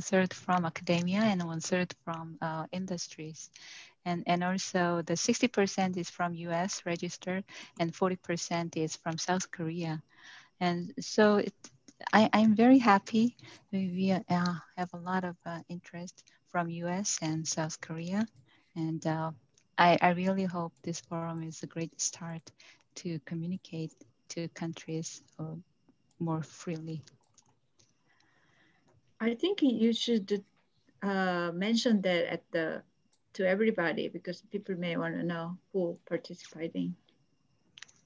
third from academia and one third from uh, industries. And, and also the 60% is from US registered and 40% is from South Korea. And so it, I, I'm very happy. We uh, have a lot of uh, interest from US and South Korea. And uh, I, I really hope this forum is a great start to communicate to countries uh, more freely. I think you should uh, mention that at the to everybody because people may want to know who participating.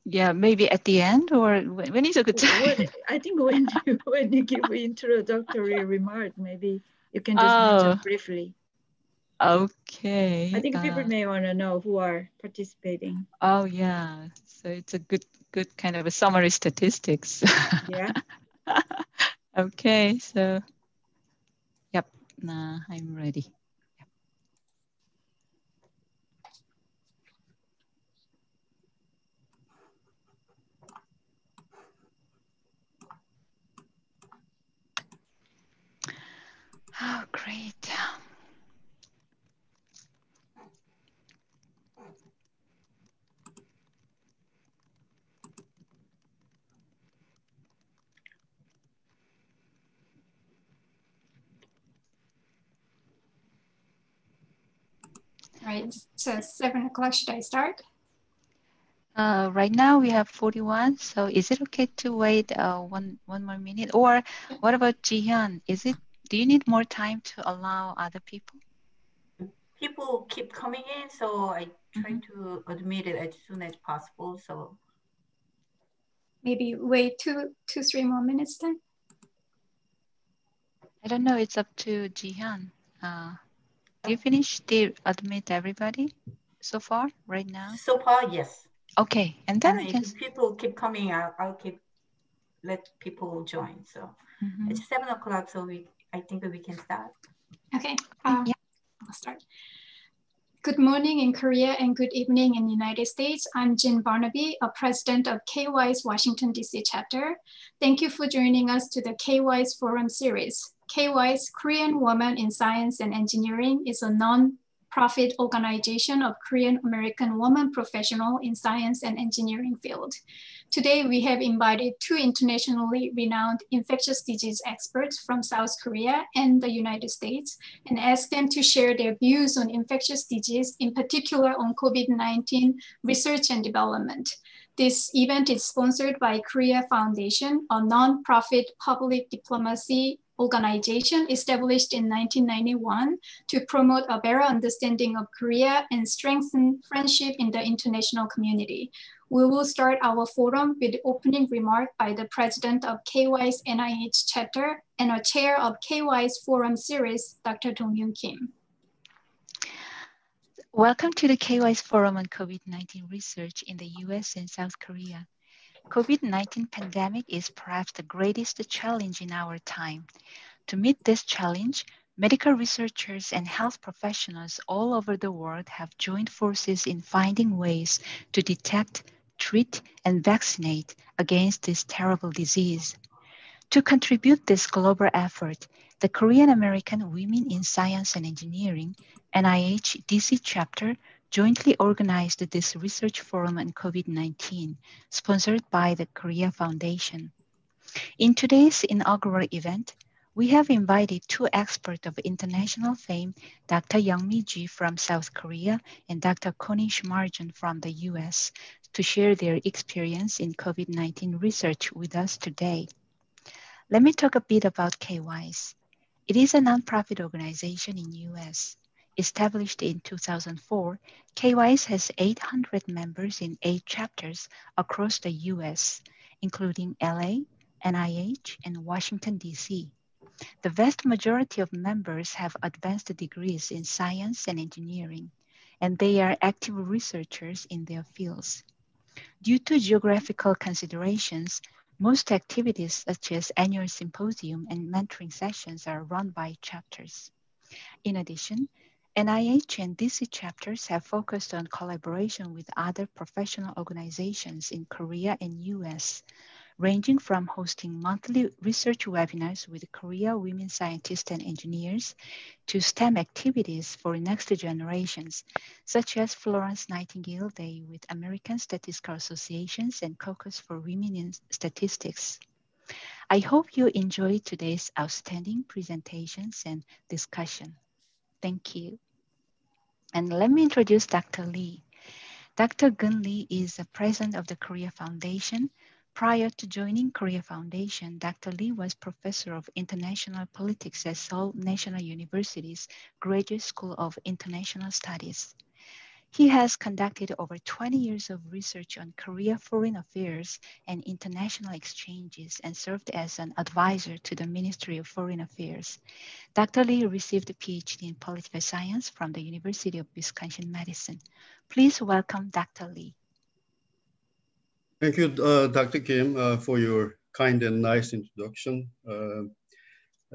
Yeah, maybe at the end or when, when is a good time? I think when you when you give introductory remark, maybe you can just oh. mention briefly. Okay. I think uh, people may want to know who are participating. Oh yeah, so it's a good good kind of a summary statistics. Yeah. okay, so yep, nah, I'm ready. Oh, great. Right, so seven o'clock, should I start? Uh, right now we have 41, so is it okay to wait uh, one one more minute? Or what about Jihyun? Is it do you need more time to allow other people? People keep coming in, so I try mm -hmm. to admit it as soon as possible. So maybe wait two, two, three more minutes then. I don't know. It's up to Jihyun. Uh, do you finish the admit everybody so far right now? So far, yes. Okay, and then and if people keep coming, I'll, I'll keep let people join. So mm -hmm. it's seven o'clock, so we I think we can start. Okay, um, yeah. I'll start. Good morning in Korea and good evening in the United States. I'm Jin Barnaby, a president of KWiSE Washington, D.C. chapter. Thank you for joining us to the KWiSE Forum series. KWiSE Korean Woman in Science and Engineering is a non-profit organization of Korean American women professional in science and engineering field. Today, we have invited two internationally renowned infectious disease experts from South Korea and the United States and asked them to share their views on infectious disease, in particular on COVID-19 research and development. This event is sponsored by Korea Foundation, a non-profit public diplomacy organization established in 1991 to promote a better understanding of Korea and strengthen friendship in the international community. We will start our forum with the opening remark by the president of KWiSE NIH chapter and a chair of KWiSE forum series, Dr. Dong-Hyun Kim. Welcome to the KWiSE forum on COVID-19 research in the US and South Korea. COVID-19 pandemic is perhaps the greatest challenge in our time. To meet this challenge, medical researchers and health professionals all over the world have joined forces in finding ways to detect, treat, and vaccinate against this terrible disease. To contribute this global effort, the Korean American Women in Science and Engineering, NIH DC chapter, jointly organized this research forum on COVID-19, sponsored by the Korea Foundation. In today's inaugural event, we have invited two experts of international fame, Dr. Youngmi Ji from South Korea and Dr. Connie Schmaljohn from the US, to share their experience in COVID-19 research with us today. Let me talk a bit about KWiSE. It is a nonprofit organization in US. Established in 2004, KWiSE has 800 members in eight chapters across the US, including LA, NIH, and Washington, DC. The vast majority of members have advanced degrees in science and engineering, and they are active researchers in their fields. Due to geographical considerations, most activities such as annual symposium and mentoring sessions are run by chapters. In addition, NIH and DC chapters have focused on collaboration with other professional organizations in Korea and US, ranging from hosting monthly research webinars with Korea women scientists and engineers to STEM activities for next generations, such as Florence Nightingale Day with American Statistical Associations and Caucus for Women in Statistics. I hope you enjoyed today's outstanding presentations and discussion. Thank you. And let me introduce Dr. Lee. Dr. Gun Lee is the president of the Korea Foundation. Prior to joining Korea Foundation, Dr. Lee was professor of international politics at Seoul National University's Graduate School of International Studies. He has conducted over 20 years of research on Korea foreign affairs and international exchanges and served as an advisor to the Ministry of Foreign Affairs. Dr. Lee received a PhD in political science from the University of Wisconsin-Madison. Please welcome Dr. Lee. Thank you, uh, Dr. Kim, uh, for your kind and nice introduction. Uh,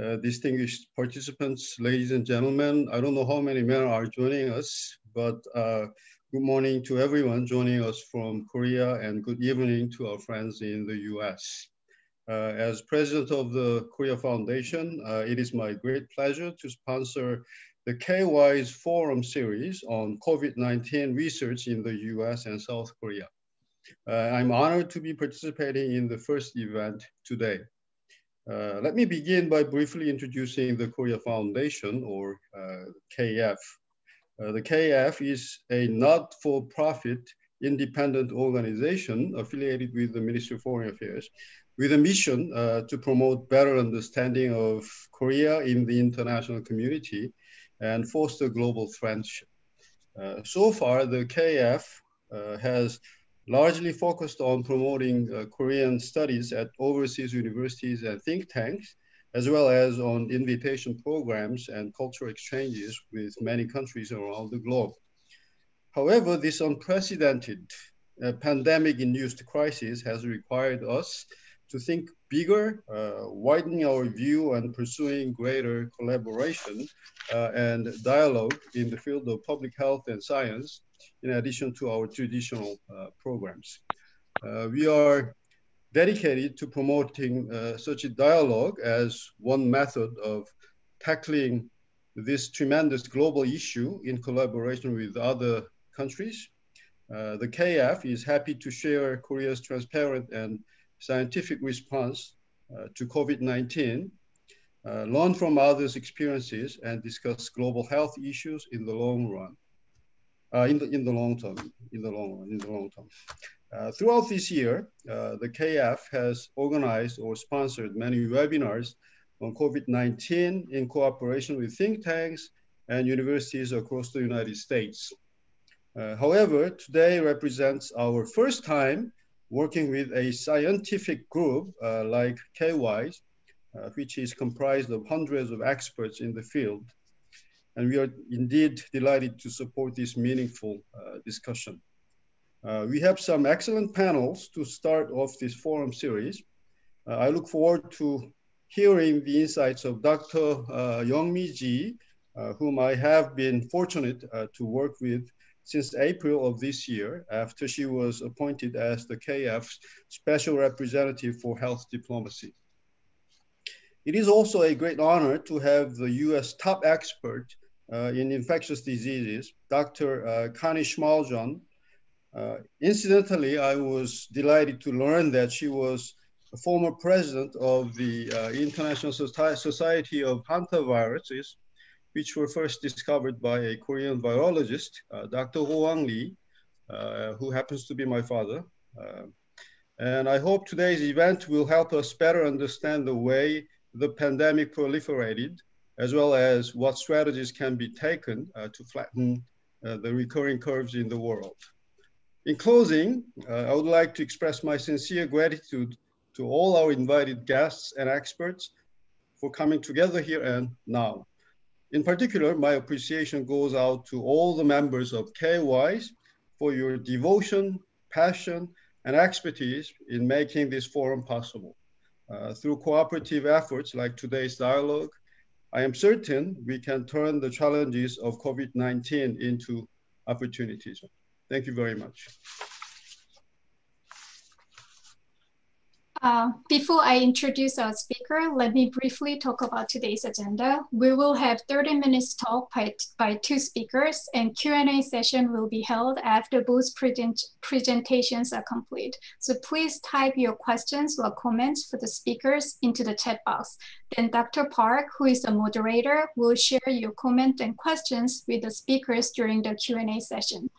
uh, distinguished participants, ladies and gentlemen, I don't know how many men are joining us, but uh, good morning to everyone joining us from Korea and good evening to our friends in the US. Uh, as president of the Korea Foundation, uh, it is my great pleasure to sponsor the KWiSE Forum series on COVID-19 research in the US and South Korea. Uh, I'm honored to be participating in the first event today. Uh, let me begin by briefly introducing the Korea Foundation, or uh, KF. Uh, the KF is a not-for-profit independent organization affiliated with the Ministry of Foreign Affairs with a mission uh, to promote better understanding of Korea in the international community and foster global friendship. Uh, so far, the KF has largely focused on promoting uh, Korean studies at overseas universities and think tanks, as well as on invitation programs and cultural exchanges with many countries around the globe. However, this unprecedented uh, pandemic-induced crisis has required us to think bigger, uh, widening our view and pursuing greater collaboration uh, and dialogue in the field of public health and science in addition to our traditional uh, programs. Uh, we are dedicated to promoting uh, such a dialogue as one method of tackling this tremendous global issue in collaboration with other countries. Uh, the KF is happy to share Korea's transparent and scientific response uh, to COVID-19, uh, learn from others' experiences, and discuss global health issues in the long run uh, in the in the long term, in the long run, in the long term. Uh, throughout this year, uh, the KF has organized or sponsored many webinars on COVID-19 in cooperation with think tanks and universities across the United States. Uh, however, today represents our first time working with a scientific group uh, like KWiSE, uh, which is comprised of hundreds of experts in the field and we are indeed delighted to support this meaningful discussion. Uh, we have some excellent panels to start off this forum series. Uh, I look forward to hearing the insights of Dr. Uh, Ji, uh, whom I have been fortunate uh, to work with since April of this year after she was appointed as the KF's Special Representative for Health Diplomacy. It is also a great honor to have the US top expert uh, in infectious diseases, Dr. Uh, Connie Schmaljohn. Uh, incidentally, I was delighted to learn that she was a former president of the International Society of Hantaviruses, which were first discovered by a Korean virologist, Dr. Ho-Wang Lee, who happens to be my father. And I hope today's event will help us better understand the way the pandemic proliferated as well as what strategies can be taken uh, to flatten uh, the recurring curves in the world. In closing, uh, I would like to express my sincere gratitude to all our invited guests and experts for coming together here and now. In particular, my appreciation goes out to all the members of KWiSE for your devotion, passion, and expertise in making this forum possible. Uh, through cooperative efforts like today's dialogue, I am certain we can turn the challenges of COVID-19 into opportunities. Thank you very much. Uh, before I introduce our speaker, let me briefly talk about today's agenda. We will have 30 minutes talk by, by two speakers and Q&A session will be held after both present, presentations are complete. So please type your questions or comments for the speakers into the chat box. Then Dr. Park, who is the moderator, will share your comment and questions with the speakers during the Q&A session.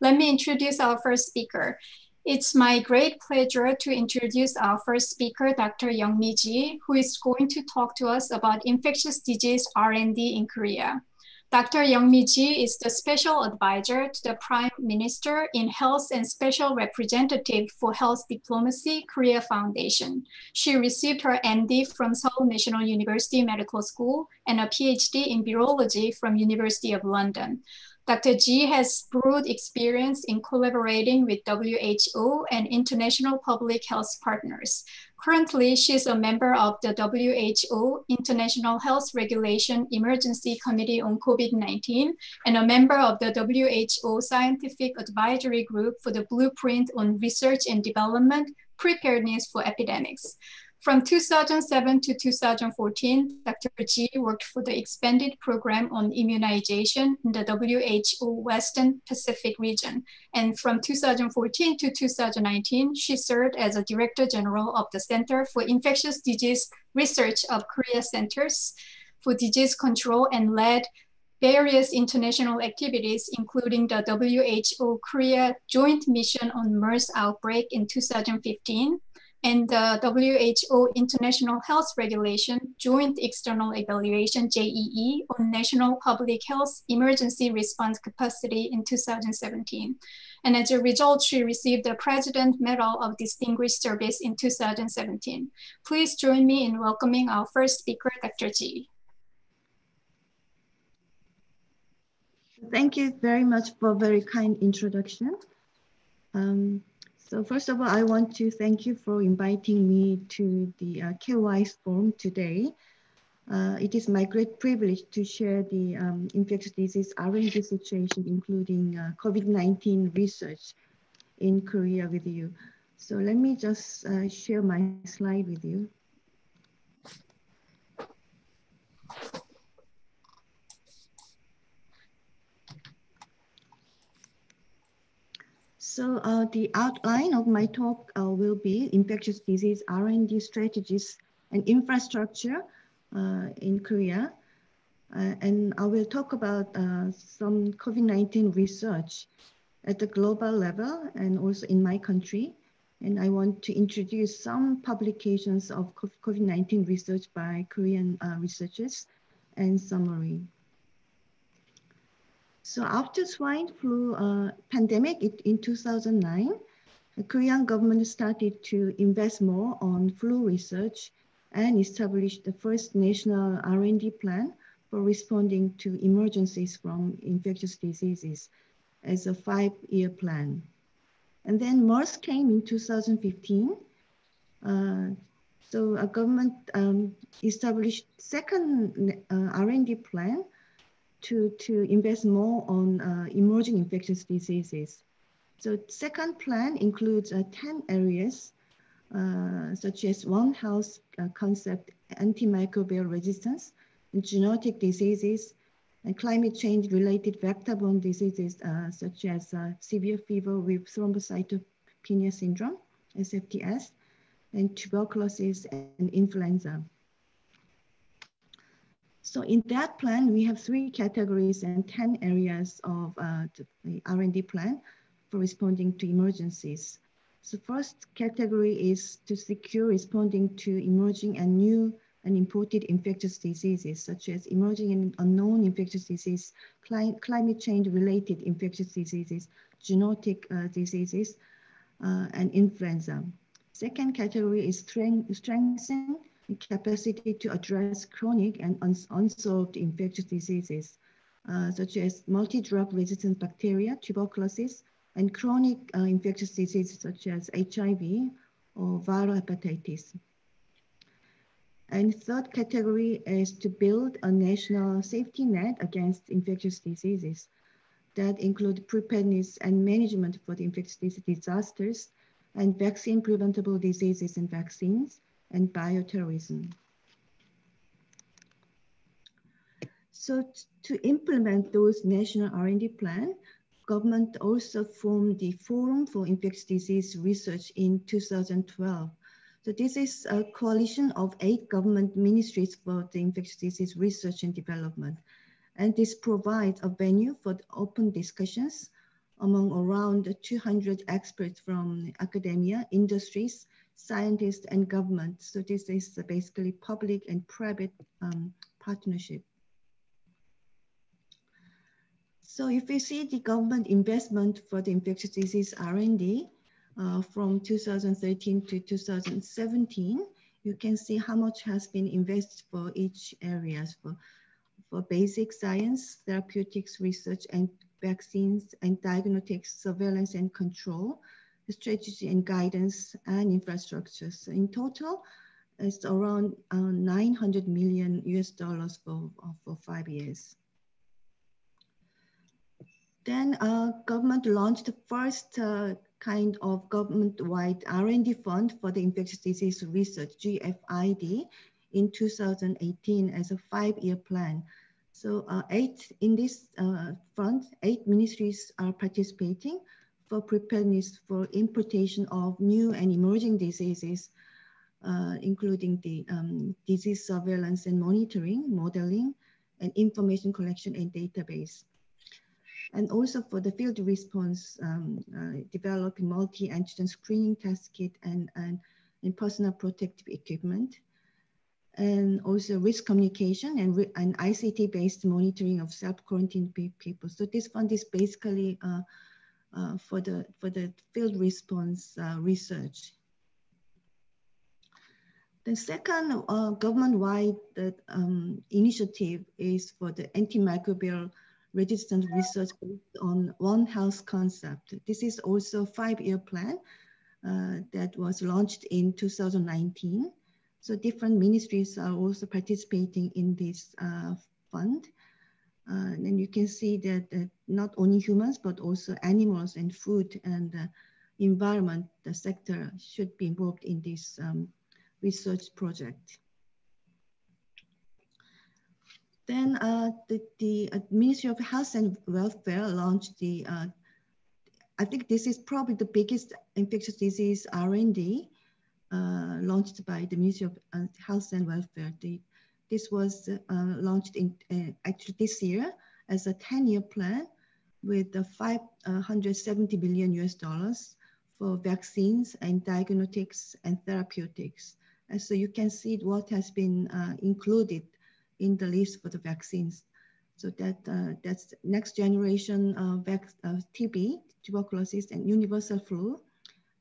Let me introduce our first speaker. It's my great pleasure to introduce our first speaker, Dr. Youngmi Ji, who is going to talk to us about infectious disease R&D in Korea. Dr. Youngmi Ji is the special advisor to the Prime Minister in Health and Special Representative for Health Diplomacy, Korea Foundation. She received her MD from Seoul National University Medical School and a PhD in virology from University of London. Dr. Ji has broad experience in collaborating with WHO and international public health partners. Currently, she is a member of the WHO International Health Regulation Emergency Committee on COVID-19 and a member of the WHO Scientific Advisory Group for the Blueprint on Research and Development Preparedness for Epidemics. From 2007 to 2014, Dr. Ji worked for the expanded program on immunization in the WHO Western Pacific region. And from 2014 to 2019, she served as a Director General of the Center for Infectious Disease Research of Korea Centers for Disease Control and led various international activities, including the WHO Korea Joint Mission on MERS outbreak in 2015, and the WHO International Health Regulation Joint External Evaluation JEE on National Public Health Emergency Response Capacity in 2017. And as a result, she received the President Medal of Distinguished Service in 2017. Please join me in welcoming our first speaker, Dr. Ji. Thank you very much for a very kind introduction. Um, so first of all, I want to thank you for inviting me to the uh, KWiSE forum today. Uh, it is my great privilege to share the um, infectious disease R&D situation, including uh, COVID-19 research in Korea with you. So let me just uh, share my slide with you. So uh, the outline of my talk uh, will be infectious disease R&D strategies and infrastructure uh, in Korea. Uh, and I will talk about uh, some COVID-19 research at the global level and also in my country. And I want to introduce some publications of COVID-19 research by Korean uh, researchers and summary. So after swine flu uh, pandemic in 2009, the Korean government started to invest more on flu research and established the first national R&D plan for responding to emergencies from infectious diseases as a five-year plan. And then MERS came in 2015. Uh, so a government um, established second uh, R&D plan to, to invest more on uh, emerging infectious diseases. So second plan includes uh, 10 areas, uh, such as One Health uh, concept, antimicrobial resistance, genetic diseases, and climate change related vector-borne diseases, uh, such as uh, severe fever with thrombocytopenia syndrome, SFTS, and tuberculosis and influenza. So in that plan, we have three categories and 10 areas of uh, the R&D plan for responding to emergencies. So first category is to secure responding to emerging and new and imported infectious diseases, such as emerging and unknown infectious disease, cli climate change related infectious diseases, zoonotic uh, diseases, uh, and influenza. Second category is strength, capacity to address chronic and unsolved infectious diseases, uh, such as multi-drug resistant bacteria, tuberculosis, and chronic uh, infectious diseases such as HIV or viral hepatitis. And third category is to build a national safety net against infectious diseases that include preparedness and management for the infectious disease disasters and vaccine preventable diseases and vaccines, and bioterrorism. So to implement those national R&D plan, government also formed the Forum for Infectious Disease Research in 2012. So this is a coalition of eight government ministries for the infectious disease research and development. And this provides a venue for open discussions among around 200 experts from academia, industries, scientists, and government. So this is basically public and private um, partnership. So if you see the government investment for the infectious disease R&D uh, from 2013 to 2017, you can see how much has been invested for each areas for, for basic science, therapeutics research and vaccines and diagnostics, surveillance and control, strategy and guidance and infrastructure. So in total, it's around uh, 900 million US dollars for, for five years. Then uh, government launched the first uh, kind of government-wide R&D fund for the infectious disease research, GFID, in 2018 as a five-year plan. So uh, eight in this uh, fund, eight ministries are participating for preparedness for importation of new and emerging diseases, uh, including the um, disease surveillance and monitoring, modeling, and information collection and database and also for the field response, um, uh, developing multi-antigen screening test kit and, and, and, personal protective equipment, and also risk communication and, and ICT-based monitoring of self-quarantined people. So this fund is basically uh, for, the, for the field response uh, research. The second uh, government-wide um, initiative is for the antimicrobial resistant research based on One Health concept. This is also a five-year plan uh, that was launched in 2019. So different ministries are also participating in this uh, fund. Uh, and you can see that uh, not only humans, but also animals and food and environment, the sector should be involved in this um, research project. Then uh, the, the uh, Ministry of Health and Welfare launched the, uh, I think this is probably the biggest infectious disease R&D uh, launched by the Ministry of uh, Health and Welfare. The, this was uh, launched in actually this year as a 10-year plan with the 570 billion US dollars for vaccines and diagnostics and therapeutics. And so you can see what has been included in the list for the vaccines. So that uh, that's next generation uh, vac uh, TB, tuberculosis, and universal flu,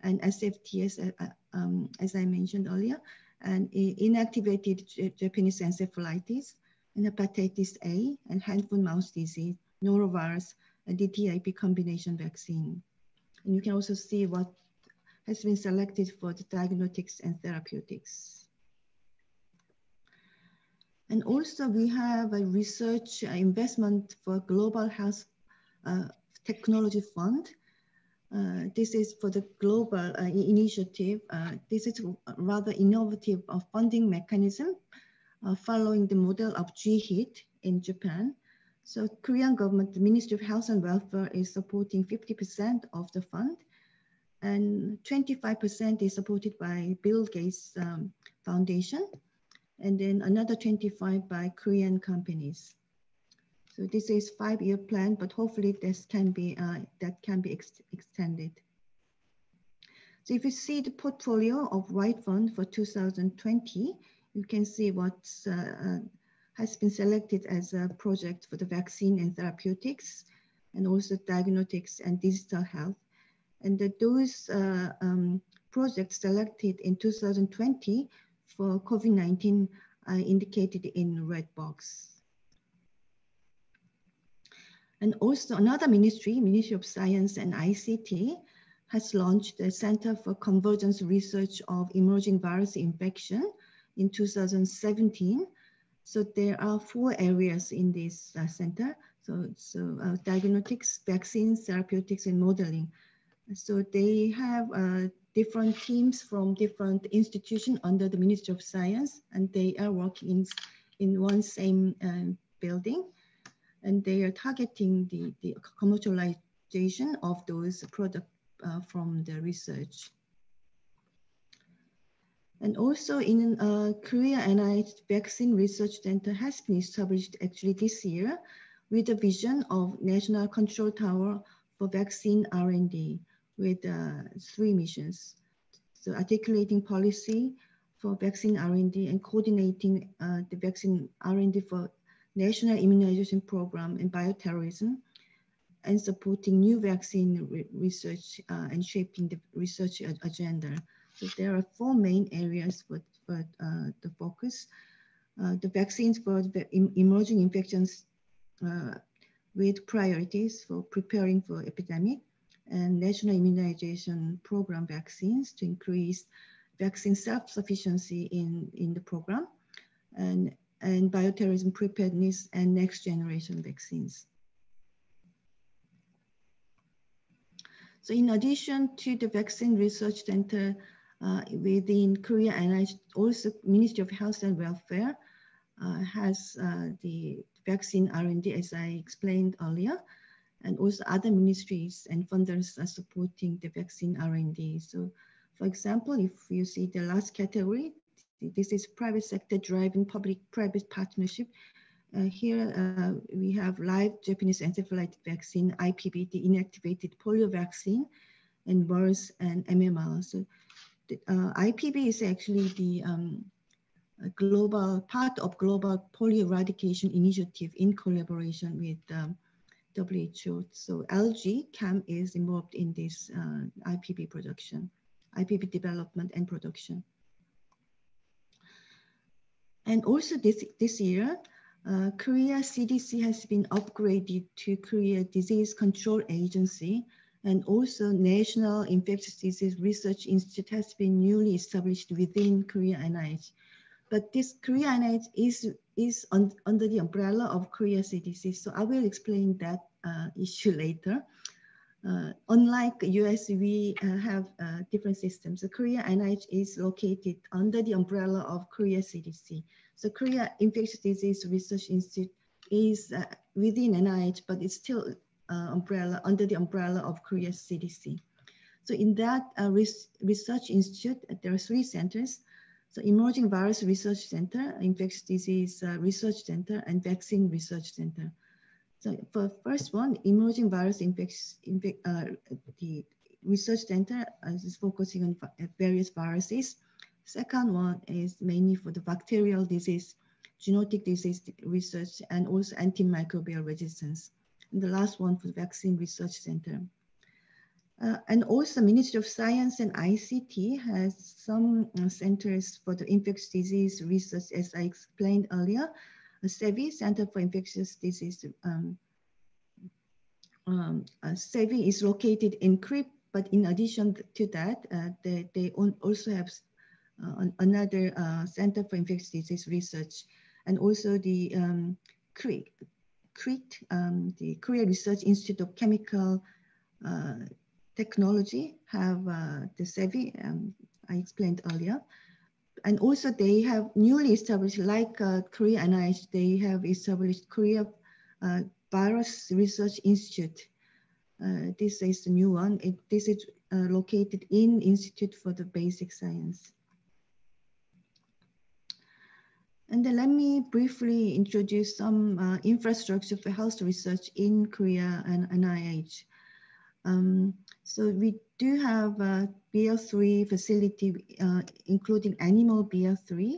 and SFTS, uh, uh, um, as I mentioned earlier, and inactivated Japanese encephalitis, and hepatitis A, and hand foot mouth disease, norovirus, and DTIP combination vaccine. And you can also see what has been selected for the diagnostics and therapeutics. And also we have a research uh, investment for Global Health uh, Technology Fund. Uh, this is for the global uh, initiative. Uh, this is rather innovative funding mechanism following the model of GHIT in Japan. So Korean government, the Ministry of Health and Welfare is supporting 50% of the fund and 25% is supported by Bill Gates um, Foundation and then another 25 by Korean companies. So this is five-year plan, but hopefully this can be uh, that can be ex extended. So if you see the portfolio of Right Fund for 2020, you can see what uh, uh, has been selected as a project for the vaccine and therapeutics, and also diagnostics and digital health. And that those uh, um, projects selected in 2020 for COVID-19 are indicated in red box. And also another ministry, Ministry of Science and ICT, has launched the Center for Convergence Research of Emerging Virus Infection in 2017. So there are four areas in this uh, center. So, so uh, diagnostics, vaccines, therapeutics, and modeling. So they have uh, different teams from different institutions under the Ministry of Science, and they are working in, in one same uh, building. And they are targeting the, the commercialization of those products uh, from the research. And also in uh, Korea NIH Vaccine Research Center has been established actually this year with a vision of National Control Tower for Vaccine R&D with uh, three missions. So articulating policy for vaccine R&D and coordinating uh, the vaccine R&D for national immunization program and bioterrorism and supporting new vaccine re research uh, and shaping the research agenda. So there are four main areas for, for uh, the focus. Uh, the vaccines for the emerging infections uh, with priorities for preparing for epidemic and national immunization program vaccines to increase vaccine self-sufficiency in, in the program and, and bioterrorism preparedness and next generation vaccines. So in addition to the Vaccine Research Center uh, within Korea and also Ministry of Health and Welfare uh, has uh, the vaccine R&D as I explained earlier and also other ministries and funders are supporting the vaccine R&D. So for example, if you see the last category, this is private sector driving public-private partnership. Uh, here uh, we have live Japanese encephalitis vaccine, IPV, the inactivated polio vaccine, and MERS and MMR. So the, uh, IPV is actually the um, global part of global polio eradication initiative in collaboration with um, WHO. So LG Chem is involved in this uh, IPV production, IPV development and production. And also this, this year, uh, Korea CDC has been upgraded to Korea Disease Control Agency and also National Infectious Disease Research Institute has been newly established within Korea NIH. But this Korea NIH is, is on, under the umbrella of Korea CDC. So I will explain that uh, issue later. Uh, unlike US, we uh, have uh, different systems. So Korea NIH is located under the umbrella of Korea CDC. So Korea Infectious Disease Research Institute is uh, within NIH, but it's still uh, umbrella under the umbrella of Korea CDC. So in that research institute, there are three centers. So Emerging Virus Research Center, Infectious Disease uh, Research Center, and Vaccine Research Center. So for first one, Emerging Virus Infectious, uh, the Research Center uh, is focusing on various viruses. Second one is mainly for the bacterial disease, genetic disease research, and also antimicrobial resistance. And the last one for the Vaccine Research Center. Uh, and also the Ministry of Science and ICT has some uh, centers for the infectious disease research, as I explained earlier. CEVI, Center for Infectious Disease, um, um, uh, CEVI is located in KRICT, but in addition to that, uh, they, they also have uh, another uh, Center for Infectious Disease Research, and also the um, um, the Korea Research Institute of Chemical technology have uh, the CEVI um, I explained earlier. And also they have newly established, like uh, Korea NIH, they have established Korea uh, Virus Research Institute. Uh, this is the new one. It, this is uh, located in Institute for the Basic Science. And then let me briefly introduce some uh, infrastructure for health research in Korea and NIH. Um, so we do have a BL3 facility, uh, including animal BL3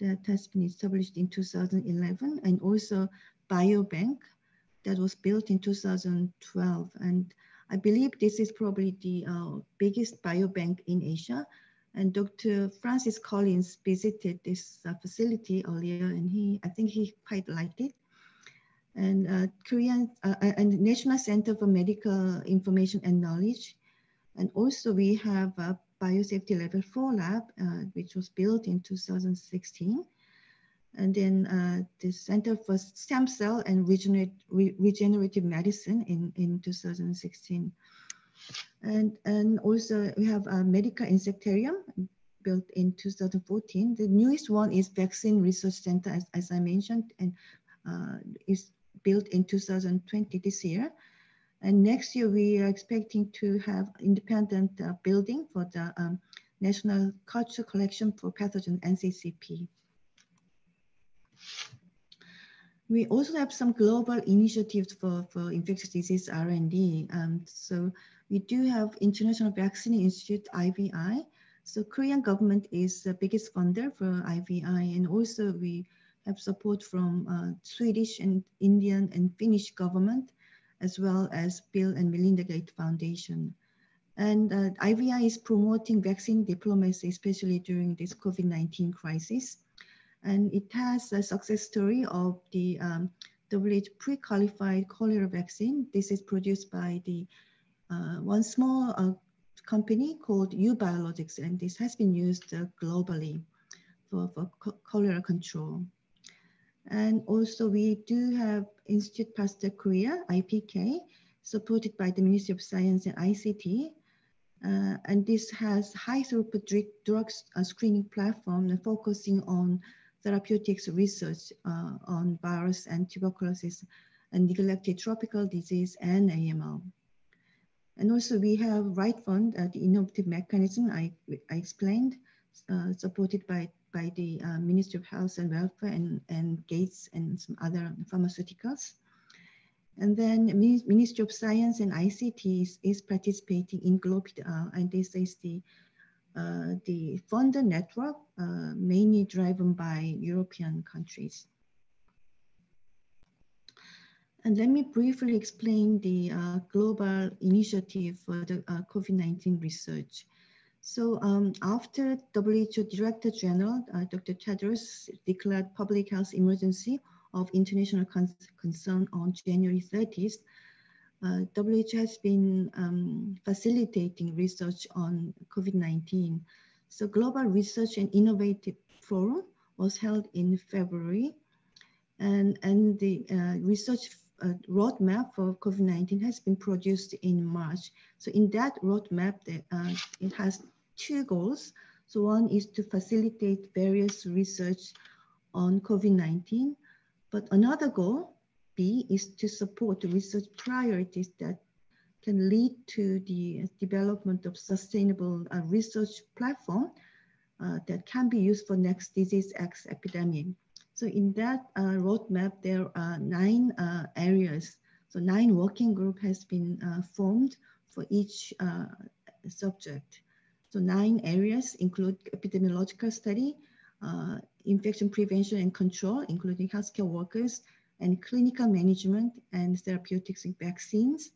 that has been established in 2011 and also biobank that was built in 2012. And I believe this is probably the uh, biggest biobank in Asia. And Dr. Francis Collins visited this uh, facility earlier and he, I think he quite liked it and uh, Korean uh, uh, and National Center for Medical Information and Knowledge. And also we have a biosafety level four lab, uh, which was built in 2016. And then uh, the Center for Stem Cell and Regenerate, Re Regenerative Medicine in, in 2016. And, and also we have a medical insectarium built in 2014. The newest one is Vaccine Research Center, as, as I mentioned, and uh, is built in 2020 this year. And next year, we are expecting to have independent uh, building for the um, National Culture Collection for Pathogen NCCP. We also have some global initiatives for, for infectious disease R&D. Um, so we do have International Vaccine Institute, IVI. So Korean government is the biggest funder for IVI. And also we have support from uh, Swedish and Indian and Finnish government, as well as Bill and Melinda Gates Foundation. And uh, IVI is promoting vaccine diplomacy, especially during this COVID-19 crisis. And it has a success story of the um, WHO pre-qualified cholera vaccine. This is produced by the uh, one small uh, company called EuBiologics, and this has been used uh, globally for, for cholera control. And also we do have Institute Pasteur Korea, IPK, supported by the Ministry of Science and ICT. Uh, and this has high throughput drug uh, screening platform focusing on therapeutics research uh, on virus and tuberculosis and neglected tropical disease and AML. And also we have Right Fund, uh, the innovative mechanism I, I explained, uh, supported by, by the uh, Ministry of Health and Welfare and, and Gates and some other pharmaceuticals. And then Ministry of Science and ICT is, participating in GloPID, uh, and this is the uh, the funder network, uh, mainly driven by European countries. And let me briefly explain the uh, global initiative for the uh, COVID-19 research. So um, after WHO Director General, uh, Dr. Tedros declared public health emergency of international con concern on January 30th, uh, WHO has been um, facilitating research on COVID-19. So Global Research and Innovative Forum was held in February and, and the uh, research uh, roadmap for COVID-19 has been produced in March. So in that roadmap, uh, it has two goals. So one is to facilitate various research on COVID-19, but another goal B is to support research priorities that can lead to the development of sustainable uh, research platform uh, that can be used for next disease X epidemic. So in that uh, roadmap, there are nine uh, areas. So nine working group has been uh, formed for each uh, subject. So nine areas include epidemiological study, infection prevention and control, including healthcare workers, and clinical management and therapeutics and vaccines,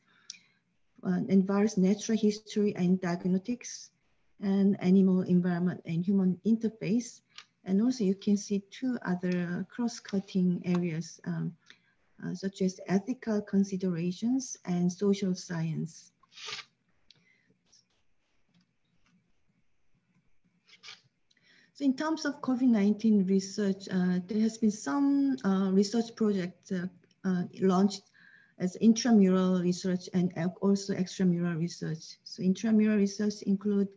uh, and virus natural history and diagnostics, and animal environment and human interface. And also you can see two other cross-cutting areas, um, uh, such as ethical considerations and social science. So in terms of COVID-19 research, uh, there has been some uh, research projects uh, uh, launched as intramural research and also extramural research. So intramural research include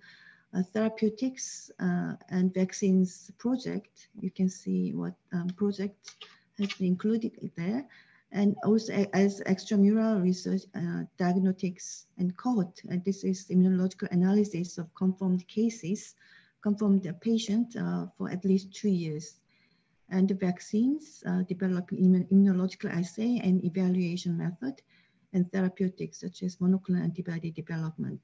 therapeutics uh, and vaccines project. You can see what um, project has been included there. And also as extramural research, diagnostics and cohort. And this is immunological analysis of confirmed cases confirmed patient uh, for at least two years. And the vaccines, uh, developing immunological assay and evaluation method, and therapeutics such as monoclonal antibody development.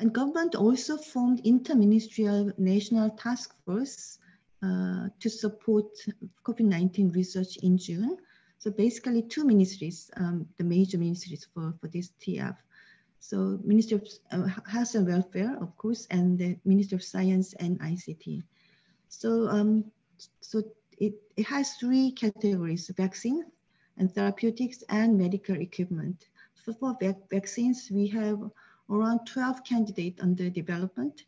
And government also formed interministerial national task force uh, to support COVID-19 research in June. So basically two ministries, um, the major ministries for, for this TF. So Ministry of uh, Health and Welfare, of course, and the Ministry of Science and ICT. So, um, so it, it has three categories, vaccine and therapeutics and medical equipment. So for vac vaccines, we have around 12 candidates under development.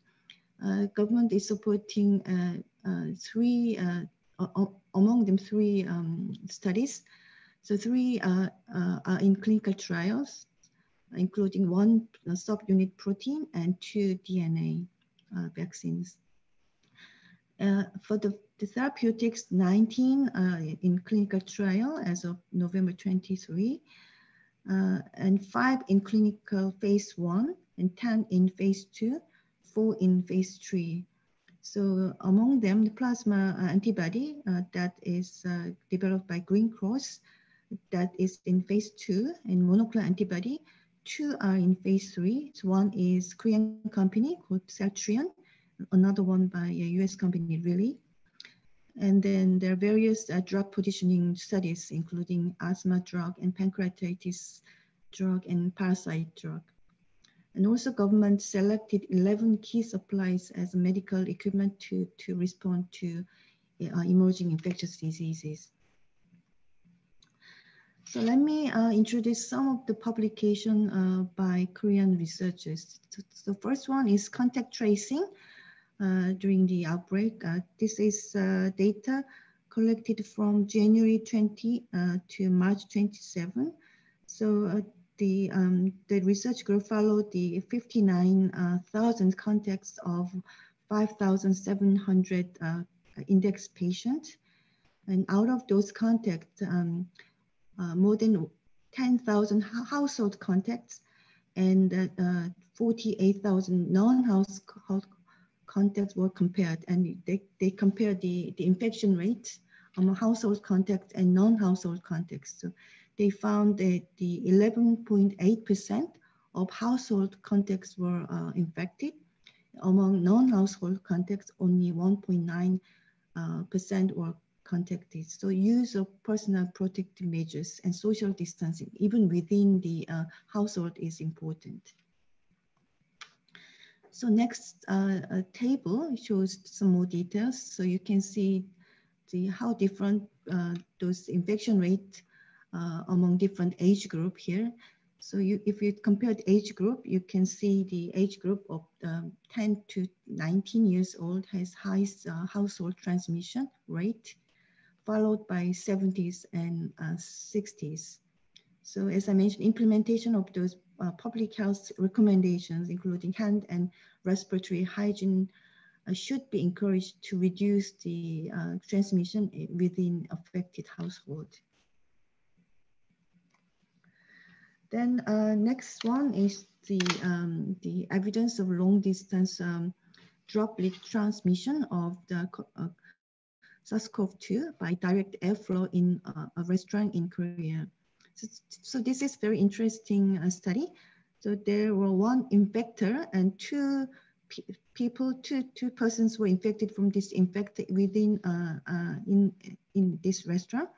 Uh, government is supporting uh, uh, three, uh, among them three um, studies. So three uh, are in clinical trials including one subunit protein and two DNA vaccines. for the, the therapeutics, 19 in clinical trial as of November 23, uh, and five in clinical phase one and 10 in phase two, four in phase three. So among them, the plasma uh, antibody uh, that is uh, developed by Green Cross, that is in phase two, and monoclonal antibody, two are in phase three. So one is Korean company called Celtrion, another one by a US company, Lilly. And then there are various uh, drug positioning studies, including asthma drug and pancreatitis drug and parasite drug. And also government selected 11 key supplies as medical equipment to, to respond to uh, emerging infectious diseases. So let me uh, introduce some of the publication uh, by Korean researchers. So the first one is contact tracing, during the outbreak. Uh, this is uh, data collected from January 20 to March 27. So the, um, the research group followed the 59,000 contacts of 5,700 uh, index patients. And out of those contacts, um, uh, more than 10,000 household contacts and uh, 48,000 non-household contacts were compared and they, they compared the, the infection rates among household contacts and non-household contacts. So they found that the 11.8% of household contacts were uh, infected. Among non-household contacts, only 1.9% uh, were contacted. So use of personal protective measures and social distancing, even within the uh, household is important. So next uh, table shows some more details. So you can see the how different uh, those infection rate uh, among different age group here. So you, if you compare the age group, you can see the age group of um, 10 to 19 years old has highest uh, household transmission rate, followed by 70s and 60s. So as I mentioned, implementation of those uh, public health recommendations, including hand and respiratory hygiene, uh, should be encouraged to reduce the uh, transmission within affected household. Then uh, next one is the, um, the evidence of long distance um, droplet transmission of the uh, SARS-CoV-2 by direct airflow in uh, a restaurant in Korea. So, so this is very interesting uh, study. So there were one infector and two pe people, two, two persons were infected from this infected within uh, uh, in, in this restaurant.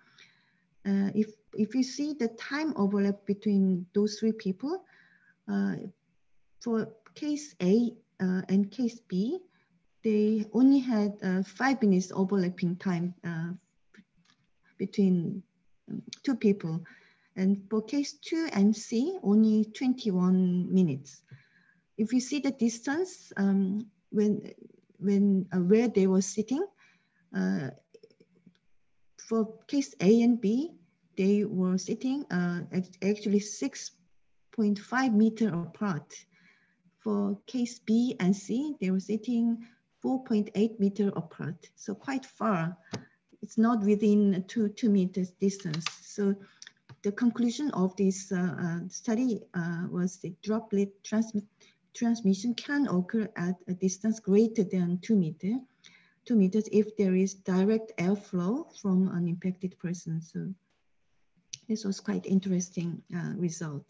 Uh, if, if you see the time overlap between those three people, uh, for case A uh, and case B, they only had uh, five minutes overlapping time between two people. And for case two and C, only 21 minutes. If you see the distance um, when, when uh, where they were sitting, uh, for case A and B, they were sitting uh, actually 6.5 meter apart. For case B and C, they were sitting 4.8 meter apart, so quite far. It's not within two, two meters distance. So the conclusion of this uh, uh, study uh, was the droplet transmission can occur at a distance greater than two meter, two meters if there is direct airflow from an infected person. So this was quite interesting uh, result.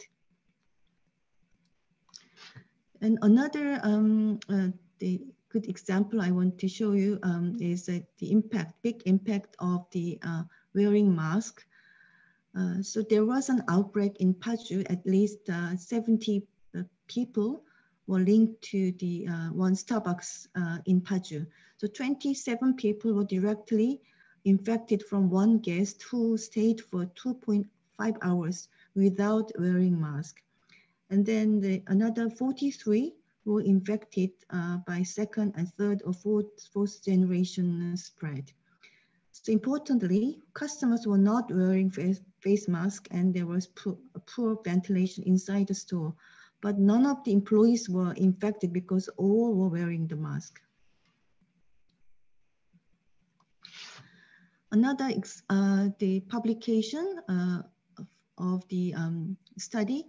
And another um, uh, the good example I want to show you um, is the impact, big impact of the uh, wearing mask uh, so there was an outbreak in Paju. At least uh, 70 uh, people were linked to the uh, one Starbucks uh, in Paju. So 27 people were directly infected from one guest who stayed for 2.5 hours without wearing mask. And then the, another 43 were infected by second and third or fourth, fourth generation spread. So importantly, customers were not wearing face, face mask and there was poor, poor ventilation inside the store, but none of the employees were infected because all were wearing the mask. Another, uh, the publication uh, of, of, the um, study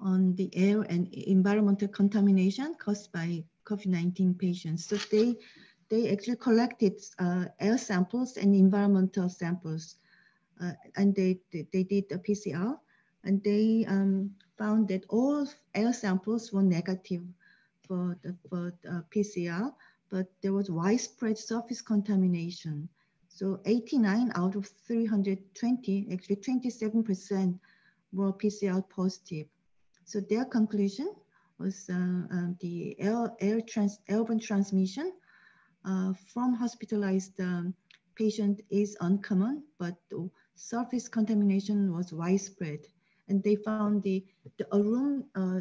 on the air and environmental contamination caused by COVID-19 patients. So they, they actually collected uh, air samples and environmental samples uh, and they, they, did a PCR and they um, found that all air samples were negative for the for the PCR, but there was widespread surface contamination. So 89 out of 320, actually 27% were PCR positive. So their conclusion was uh, uh, the air, air trans, airborne transmission uh, from hospitalized um, patient is uncommon, but surface contamination was widespread. And they found the, the room uh,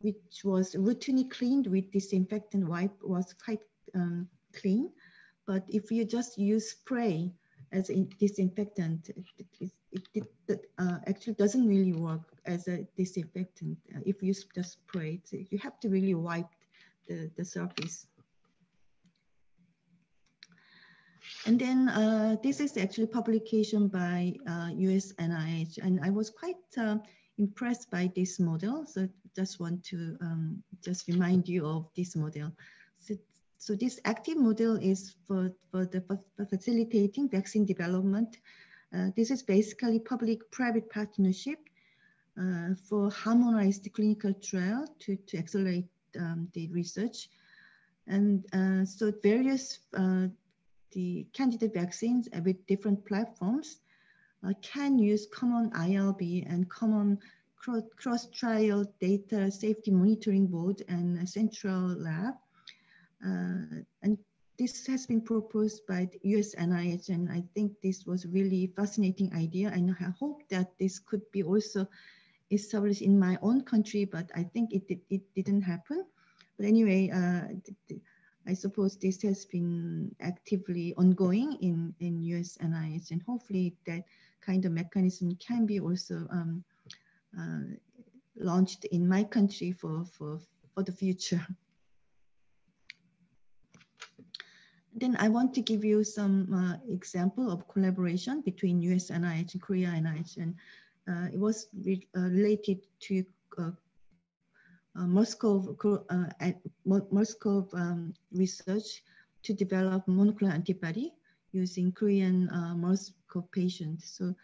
which was routinely cleaned with disinfectant wipe was quite um, clean. But if you just use spray as a disinfectant, it, it, it, it uh, actually doesn't really work as a disinfectant. Uh, if you just spray it, you have to really wipe the, the surface. And then uh, this is actually publication by uh, US NIH, and I was quite uh, impressed by this model. So just want to um, just remind you of this model. So, so this active model is for, for the for facilitating vaccine development. Uh, this is basically public-private partnership uh, for harmonized clinical trial to, to accelerate um, the research. And uh, so various the candidate vaccines with different platforms uh, can use common IRB and common cross-trial data safety monitoring board and central lab. Uh, and this has been proposed by the US NIH, and I think this was really fascinating idea. And I hope that this could be also established in my own country, but I think it, it, it didn't happen. But anyway, uh, I suppose this has been actively ongoing in, in US NIH and hopefully that kind of mechanism can be also um, uh, launched in my country for, for, for the future. Then I want to give you some uh, example of collaboration between US NIH and Korea NIH and uh, it was re uh, related to uh, Moscow, uh, Moscow um, research to develop monoclonal antibody using Korean uh, Moscow patients. So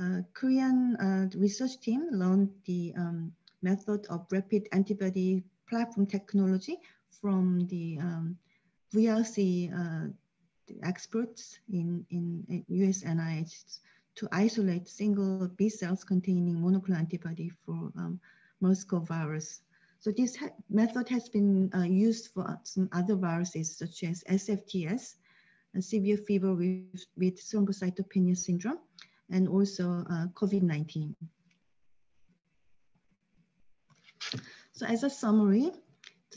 uh, Korean uh, research team learned the um, method of rapid antibody platform technology from the um, VRC uh, experts in, in, in US NIH to isolate single B cells containing monoclonal antibody for um, Moscow virus. So this ha method has been uh, used for some other viruses such as SFTS, severe fever with, with thrombocytopenia syndrome, and also uh, COVID-19. So as a summary,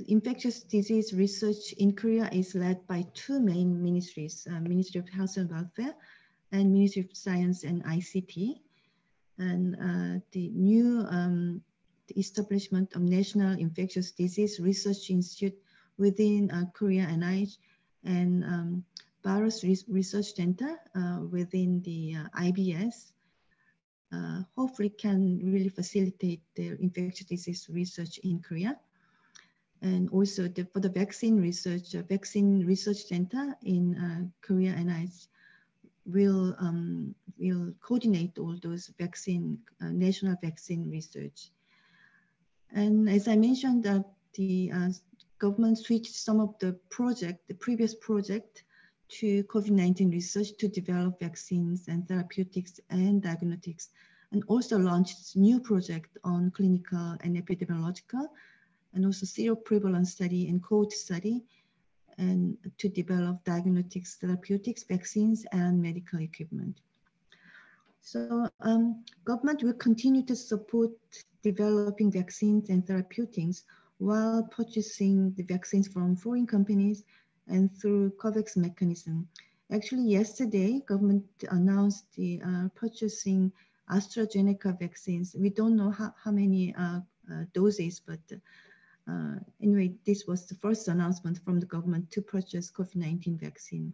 infectious disease research in Korea is led by two main ministries, uh, Ministry of Health and Welfare and Ministry of Science and ICT. And uh, the new um, the establishment of National Infectious Disease Research Institute within uh, Korea NIH and um, Virus Research Center uh, within the uh, IBS uh, hopefully can really facilitate the infectious disease research in Korea. And also the, for the vaccine research, uh, Vaccine Research Center in uh, Korea NIH will, um, will coordinate all those vaccine, national vaccine research. And as I mentioned, the uh, government switched some of the project, the previous project, to COVID-19 research to develop vaccines and therapeutics and diagnostics, and also launched new project on clinical and epidemiological, and also seroprevalence study and cohort study, and to develop diagnostics, therapeutics, vaccines, and medical equipment. So um, government will continue to support developing vaccines and therapeutics while purchasing the vaccines from foreign companies and through COVAX mechanism. Actually, yesterday, government announced the uh, purchasing AstraZeneca vaccines. We don't know how, how many uh, uh, doses, but uh, anyway, this was the first announcement from the government to purchase COVID-19 vaccine.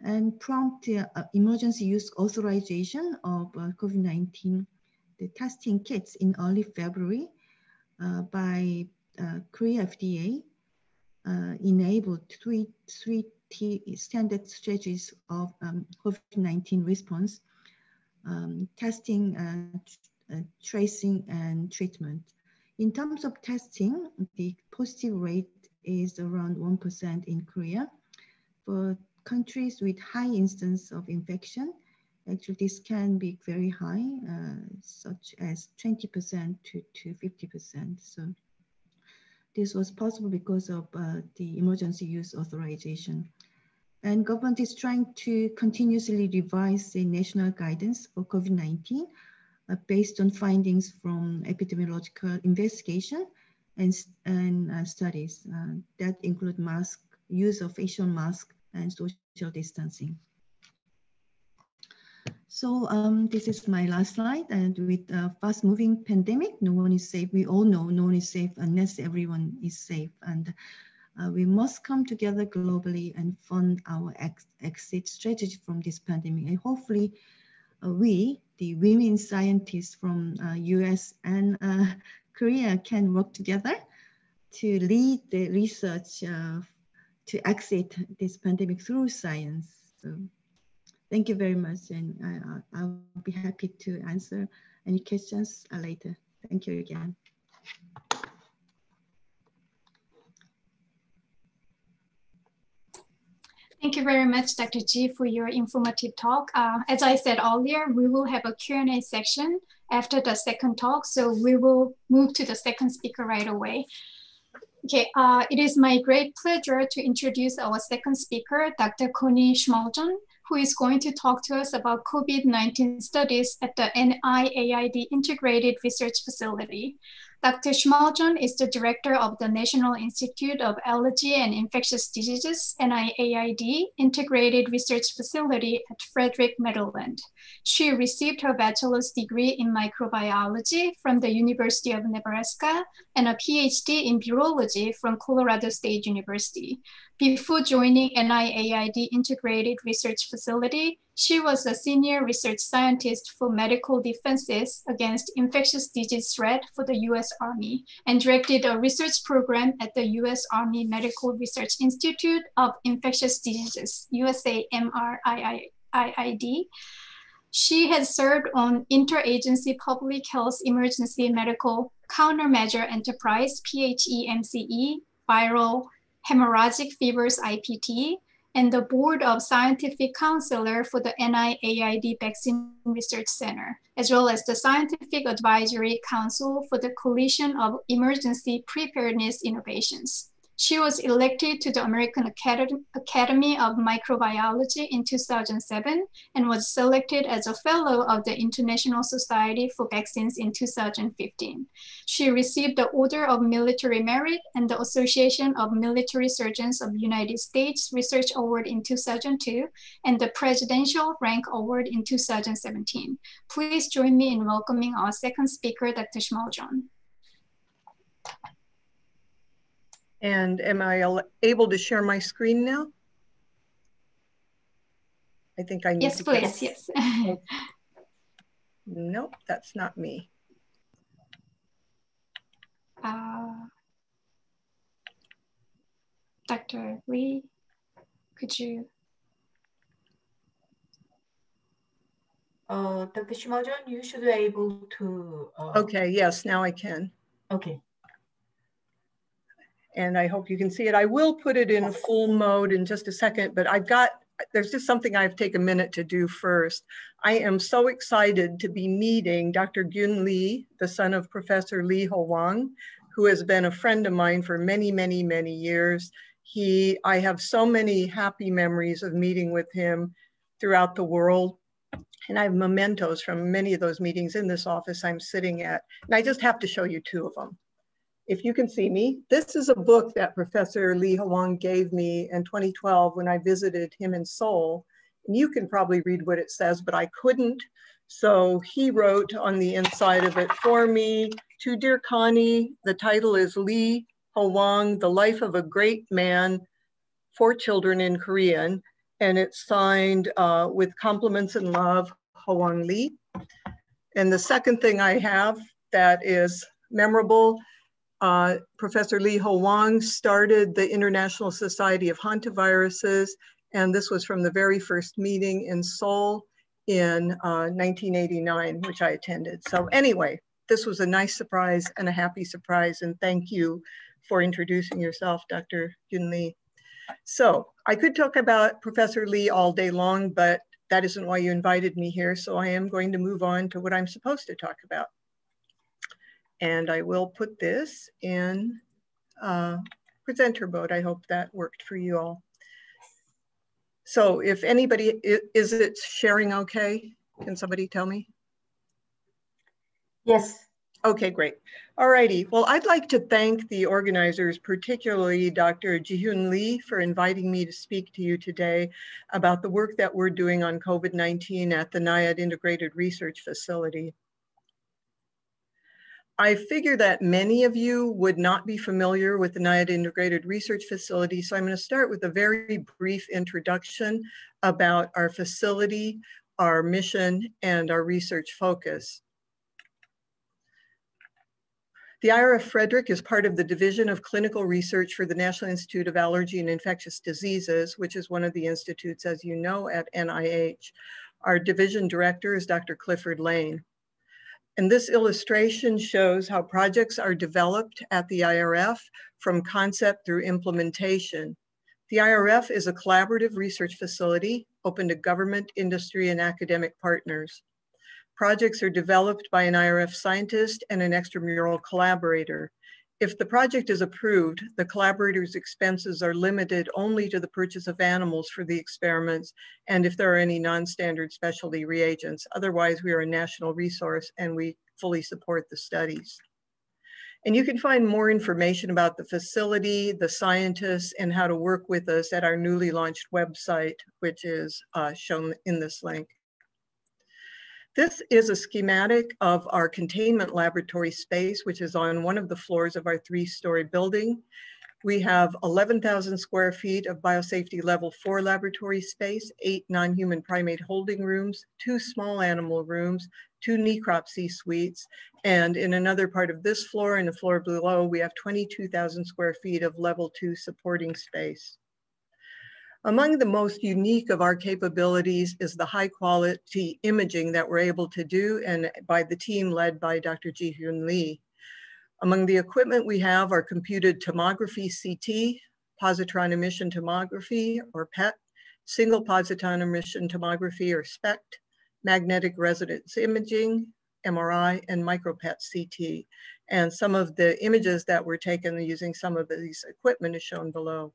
And prompt uh, emergency use authorization of uh, COVID-19, the testing kits in early February uh, by uh, Korea FDA uh, enabled three, three standard strategies of um, COVID-19 response, um, testing, tracing, and treatment. In terms of testing, the positive rate is around 1% in Korea. For countries with high instance of infection, actually this can be very high, uh, such as 20% to, to 50%. So this was possible because of uh, the emergency use authorization. And government is trying to continuously revise the national guidance for COVID-19 uh, based on findings from epidemiological investigation and, and uh, studies uh, that include mask, use of facial mask and social distancing. So um, this is my last slide. And with a fast moving pandemic, no one is safe. We all know no one is safe unless everyone is safe. And uh, we must come together globally and fund our ex exit strategy from this pandemic. And hopefully uh, we, the women scientists from uh, US and uh, Korea can work together to lead the research uh, to exit this pandemic through science. So thank you very much. And I, I'll be happy to answer any questions later. Thank you again. Thank you very much, Dr. Ji, for your informative talk. Uh, as I said earlier, we will have a Q&A section after the second talk, so we will move to the second speaker right away. Okay, uh, it is my great pleasure to introduce our second speaker, Dr. Connie Schmalzon, who is going to talk to us about COVID-19 studies at the NIAID Integrated Research Facility. Dr. Schmalzon is the director of the National Institute of Allergy and Infectious Diseases, NIAID, Integrated Research Facility at Frederick, Maryland. She received her bachelor's degree in microbiology from the University of Nebraska and a PhD in virology from Colorado State University. Before joining NIAID Integrated Research Facility, she was a senior research scientist for medical defenses against infectious disease threat for the US Army and directed a research program at the US Army Medical Research Institute of Infectious Diseases, USAMRIID. She has served on Interagency Public Health Emergency Medical Countermeasure Enterprise, PHEMCE, Viral Hemorrhagic Fevers IPT, and the Board of Scientific Counselor for the NIAID Vaccine Research Center, as well as the Scientific Advisory Council for the Coalition of Emergency Preparedness Innovations. She was elected to the American Academy of Microbiology in 2007 and was selected as a fellow of the International Society for Vaccines in 2015. She received the Order of Military Merit and the Association of Military Surgeons of United States Research Award in 2002 and the Presidential Rank Award in 2017. Please join me in welcoming our second speaker, Dr. Schmalzon. And am I able to share my screen now? I think I need yes, to- Yes, please, yes. nope, that's not me. Uh, Dr. Lee, could you? Uh, Dr. Schmalzon, you should be able to. Uh... Okay, yes, now I can. Okay and I hope you can see it. I will put it in full mode in just a second, but I've got, there's just something I have to take a minute to do first. I am so excited to be meeting Dr. Gyun Lee, the son of Professor Lee Ho Wang, who has been a friend of mine for many, many, many years. He, I have so many happy memories of meeting with him throughout the world. And I have mementos from many of those meetings in this office I'm sitting at. And I just have to show you two of them if you can see me, this is a book that Professor Lee Hwang gave me in 2012 when I visited him in Seoul. And you can probably read what it says, but I couldn't. So he wrote on the inside of it for me, to dear Connie, the title is Lee Hwang, The Life of a Great Man, for Children in Korean. And it's signed uh, with compliments and love, Hwang Lee. And the second thing I have that is memorable, uh, Professor Lee Wang started the International Society of Hantaviruses, and this was from the very first meeting in Seoul in uh, 1989, which I attended. So anyway, this was a nice surprise and a happy surprise, and thank you for introducing yourself, Dr. Yun Lee. So I could talk about Professor Lee all day long, but that isn't why you invited me here. So I am going to move on to what I'm supposed to talk about. And I will put this in uh, presenter mode. I hope that worked for you all. So if anybody, is it sharing okay? Can somebody tell me? Yes. Okay, great. All righty. Well, I'd like to thank the organizers, particularly Dr. Jihyun Lee, for inviting me to speak to you today about the work that we're doing on COVID-19 at the NIAID Integrated Research Facility. I figure that many of you would not be familiar with the NIAID Integrated Research Facility, so I'm going to start with a very brief introduction about our facility, our mission, and our research focus. The IRF Frederick is part of the Division of Clinical Research for the National Institute of Allergy and Infectious Diseases, which is one of the institutes, as you know, at NIH. Our division director is Dr. Clifford Lane. And this illustration shows how projects are developed at the IRF from concept through implementation. The IRF is a collaborative research facility open to government, industry, and academic partners. Projects are developed by an IRF scientist and an extramural collaborator. If the project is approved, the collaborator's expenses are limited only to the purchase of animals for the experiments and if there are any non-standard specialty reagents. Otherwise, we are a national resource and we fully support the studies. And you can find more information about the facility, the scientists, and how to work with us at our newly launched website, which is uh, shown in this link. This is a schematic of our containment laboratory space, which is on one of the floors of our three-story building. We have 11,000 square feet of biosafety level four laboratory space, eight non-human primate holding rooms, two small animal rooms, two necropsy suites, and in another part of this floor and the floor below, we have 22,000 square feet of level two supporting space. Among the most unique of our capabilities is the high quality imaging that we're able to do and by the team led by Dr. Ji-Hyun Lee. Among the equipment we have are computed tomography CT, positron emission tomography or PET, single positron emission tomography or SPECT, magnetic resonance imaging, MRI, and micropet CT. And some of the images that were taken using some of these equipment is shown below.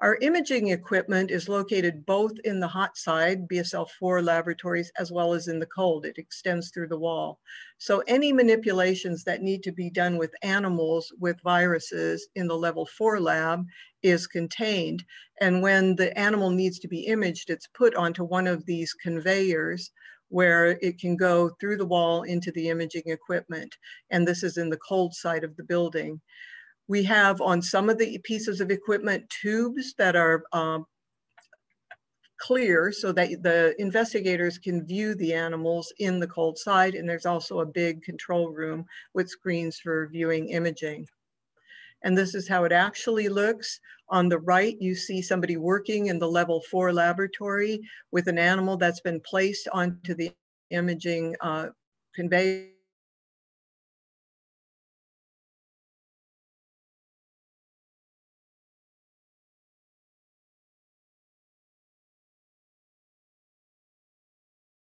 Our imaging equipment is located both in the hot side, BSL-4 laboratories, as well as in the cold. It extends through the wall. So any manipulations that need to be done with animals with viruses in the level four lab is contained. And when the animal needs to be imaged, it's put onto one of these conveyors where it can go through the wall into the imaging equipment. And this is in the cold side of the building. We have on some of the pieces of equipment tubes that are um, clear so that the investigators can view the animals in the cold side. And there's also a big control room with screens for viewing imaging. And this is how it actually looks. On the right, you see somebody working in the level four laboratory with an animal that's been placed onto the imaging uh, conveyor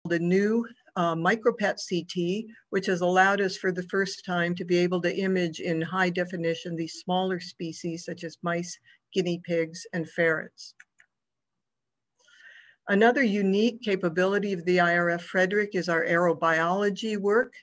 the new uh, micropet CT, which has allowed us for the first time to be able to image in high definition these smaller species such as mice, guinea pigs, and ferrets. Another unique capability of the IRF Frederick is our aerobiology work.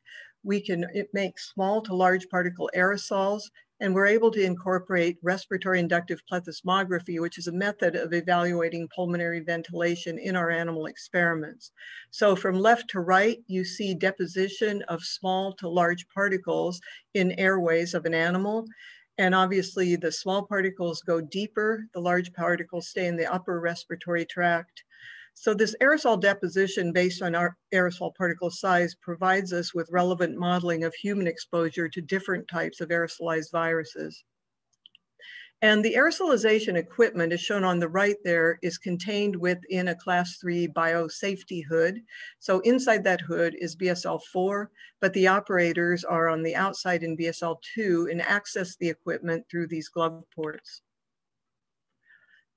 we can make small to large particle aerosols, and we're able to incorporate respiratory inductive plethysmography, which is a method of evaluating pulmonary ventilation in our animal experiments. So from left to right, you see deposition of small to large particles in airways of an animal. And obviously the small particles go deeper, the large particles stay in the upper respiratory tract. So this aerosol deposition based on our aerosol particle size provides us with relevant modeling of human exposure to different types of aerosolized viruses. And the aerosolization equipment is shown on the right there is contained within a class three biosafety hood. So inside that hood is BSL-4, but the operators are on the outside in BSL-2 and access the equipment through these glove ports.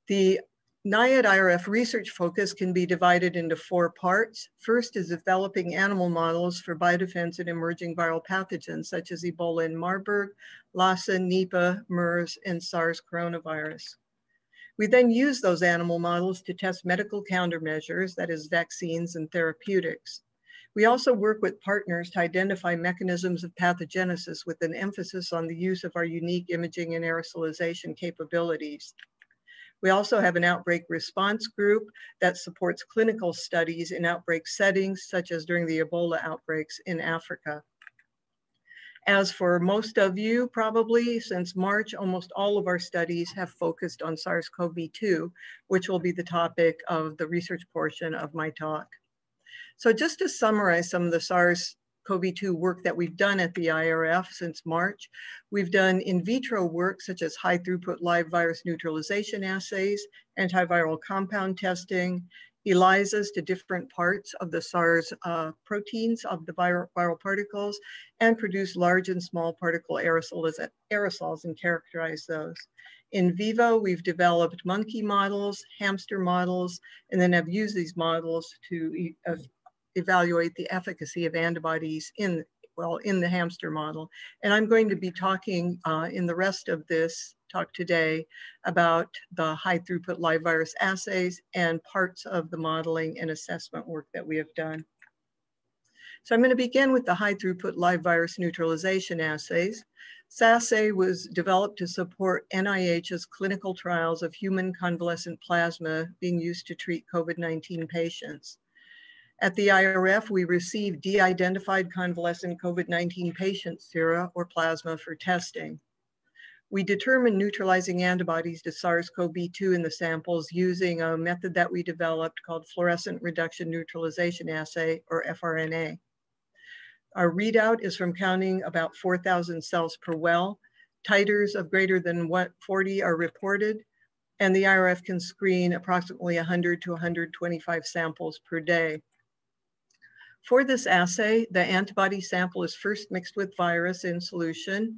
The NIAID IRF research focus can be divided into four parts. First is developing animal models for biodefense and emerging viral pathogens such as Ebola and Marburg, Lassa, Nipah, MERS, and SARS coronavirus. We then use those animal models to test medical countermeasures, that is vaccines and therapeutics. We also work with partners to identify mechanisms of pathogenesis with an emphasis on the use of our unique imaging and aerosolization capabilities. We also have an outbreak response group that supports clinical studies in outbreak settings, such as during the Ebola outbreaks in Africa. As for most of you, probably since March, almost all of our studies have focused on SARS-CoV-2, which will be the topic of the research portion of my talk. So just to summarize some of the SARS CoV-2 work that we've done at the IRF since March. We've done in vitro work such as high throughput live virus neutralization assays, antiviral compound testing, ELISAs to different parts of the SARS uh, proteins of the viral, viral particles, and produce large and small particle aerosols, aerosols and characterize those. In vivo, we've developed monkey models, hamster models, and then have used these models to evaluate the efficacy of antibodies in, well, in the hamster model. And I'm going to be talking uh, in the rest of this talk today about the high throughput live virus assays and parts of the modeling and assessment work that we have done. So I'm going to begin with the high throughput live virus neutralization assays. SASA was developed to support NIH's clinical trials of human convalescent plasma being used to treat COVID-19 patients. At the IRF, we receive de-identified convalescent COVID-19 patient sera or plasma for testing. We determine neutralizing antibodies to SARS-CoV-2 in the samples using a method that we developed called fluorescent reduction neutralization assay or FRNA. Our readout is from counting about 4,000 cells per well. Titers of greater than 40 are reported, and the IRF can screen approximately 100 to 125 samples per day. For this assay, the antibody sample is first mixed with virus in solution,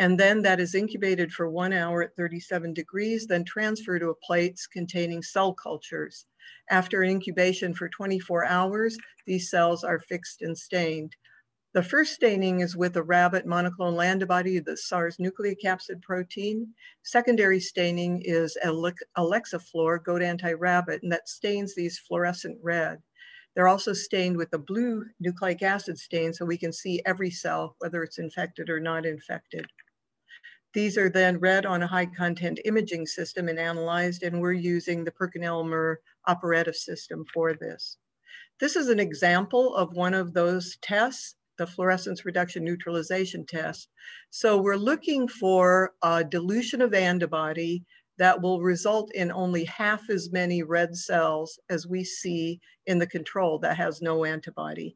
and then that is incubated for one hour at 37 degrees, then transferred to a plates containing cell cultures. After incubation for 24 hours, these cells are fixed and stained. The first staining is with a rabbit monoclonal antibody, the SARS nucleocapsid protein. Secondary staining is Alexaflor, goat anti-rabbit, and that stains these fluorescent red. They're also stained with a blue nucleic acid stain so we can see every cell, whether it's infected or not infected. These are then read on a high content imaging system and analyzed, and we're using the PerkinElmer Operetta system for this. This is an example of one of those tests, the fluorescence reduction neutralization test. So we're looking for a dilution of antibody that will result in only half as many red cells as we see in the control that has no antibody.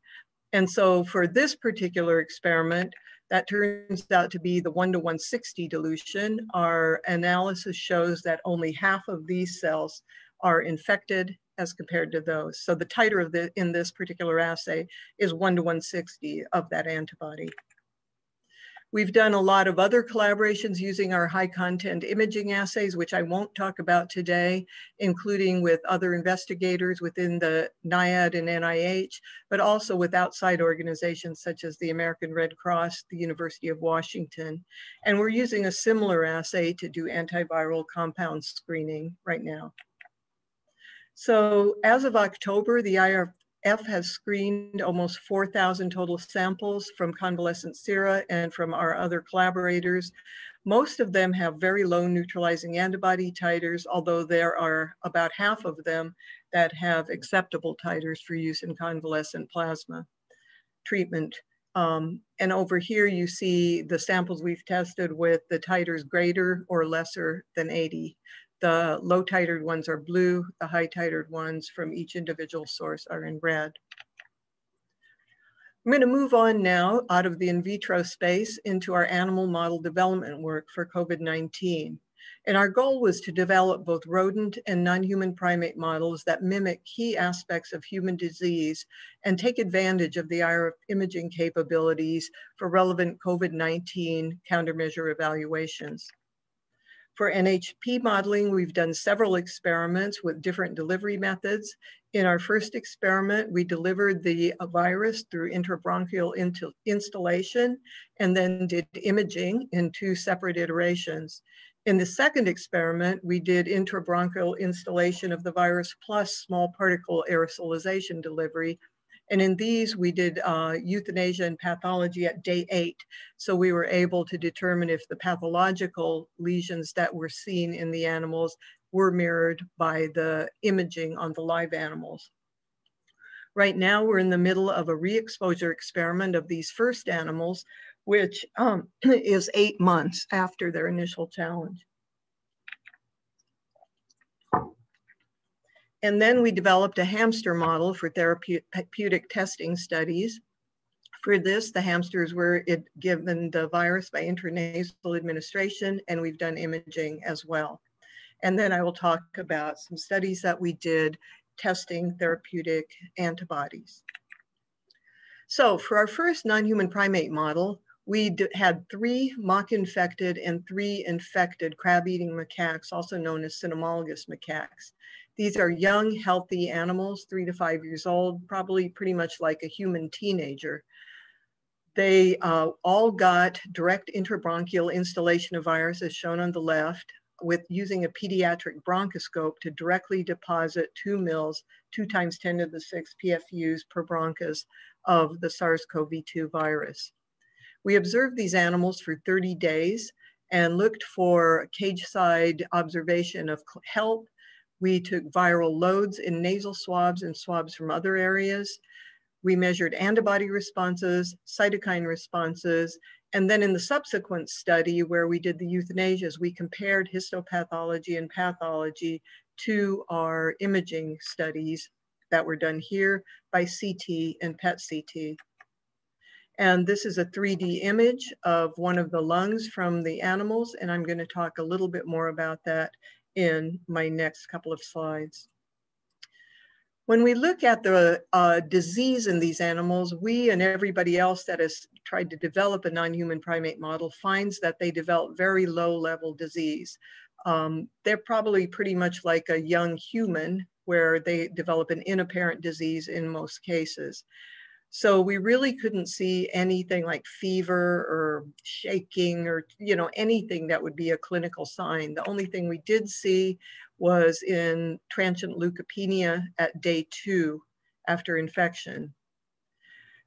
And so for this particular experiment, that turns out to be the 1 to 160 dilution. Our analysis shows that only half of these cells are infected as compared to those. So the titer of the in this particular assay is 1 to 160 of that antibody. We've done a lot of other collaborations using our high content imaging assays, which I won't talk about today, including with other investigators within the NIAID and NIH, but also with outside organizations such as the American Red Cross, the University of Washington. And we're using a similar assay to do antiviral compound screening right now. So as of October, the F has screened almost 4,000 total samples from convalescent sera and from our other collaborators. Most of them have very low neutralizing antibody titers, although there are about half of them that have acceptable titers for use in convalescent plasma treatment. Um, and over here, you see the samples we've tested with the titers greater or lesser than 80. The low titered ones are blue, the high titered ones from each individual source are in red. I'm going to move on now out of the in vitro space into our animal model development work for COVID-19. And our goal was to develop both rodent and non-human primate models that mimic key aspects of human disease and take advantage of the IRF imaging capabilities for relevant COVID-19 countermeasure evaluations. For NHP modeling, we've done several experiments with different delivery methods. In our first experiment, we delivered the uh, virus through intrabronchial instillation and then did imaging in two separate iterations. In the second experiment, we did intrabronchial instillation of the virus plus small particle aerosolization delivery and in these, we did uh, euthanasia and pathology at day eight. So we were able to determine if the pathological lesions that were seen in the animals were mirrored by the imaging on the live animals. Right now, we're in the middle of a re-exposure experiment of these first animals, which um, is eight months after their initial challenge. And then we developed a hamster model for therapeutic testing studies. For this, the hamsters were given the virus by intranasal administration, and we've done imaging as well. And then I will talk about some studies that we did testing therapeutic antibodies. So for our first non-human primate model, we had three mock-infected and three infected crab-eating macaques, also known as cynomolgus macaques. These are young, healthy animals, three to five years old, probably pretty much like a human teenager. They uh, all got direct intrabronchial installation of virus as shown on the left with using a pediatric bronchoscope to directly deposit two mils, two times 10 to the six PFUs per bronchus of the SARS-CoV-2 virus. We observed these animals for 30 days and looked for cage side observation of HELP we took viral loads in nasal swabs and swabs from other areas. We measured antibody responses, cytokine responses, and then in the subsequent study where we did the euthanasias, we compared histopathology and pathology to our imaging studies that were done here by CT and PET CT. And this is a 3D image of one of the lungs from the animals, and I'm gonna talk a little bit more about that in my next couple of slides. When we look at the uh, disease in these animals, we and everybody else that has tried to develop a non-human primate model finds that they develop very low level disease. Um, they're probably pretty much like a young human where they develop an inapparent disease in most cases. So we really couldn't see anything like fever or shaking or, you know, anything that would be a clinical sign. The only thing we did see was in transient leukopenia at day two after infection.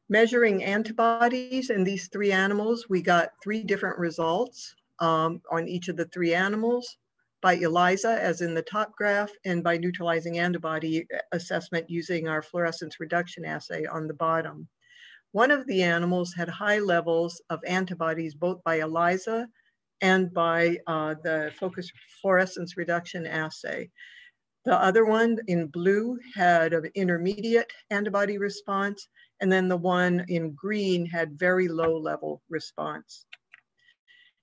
Measuring antibodies in these three animals, we got three different results um, on each of the three animals by ELISA, as in the top graph, and by neutralizing antibody assessment using our fluorescence reduction assay on the bottom. One of the animals had high levels of antibodies, both by ELISA and by uh, the focus fluorescence reduction assay. The other one in blue had an intermediate antibody response, and then the one in green had very low level response.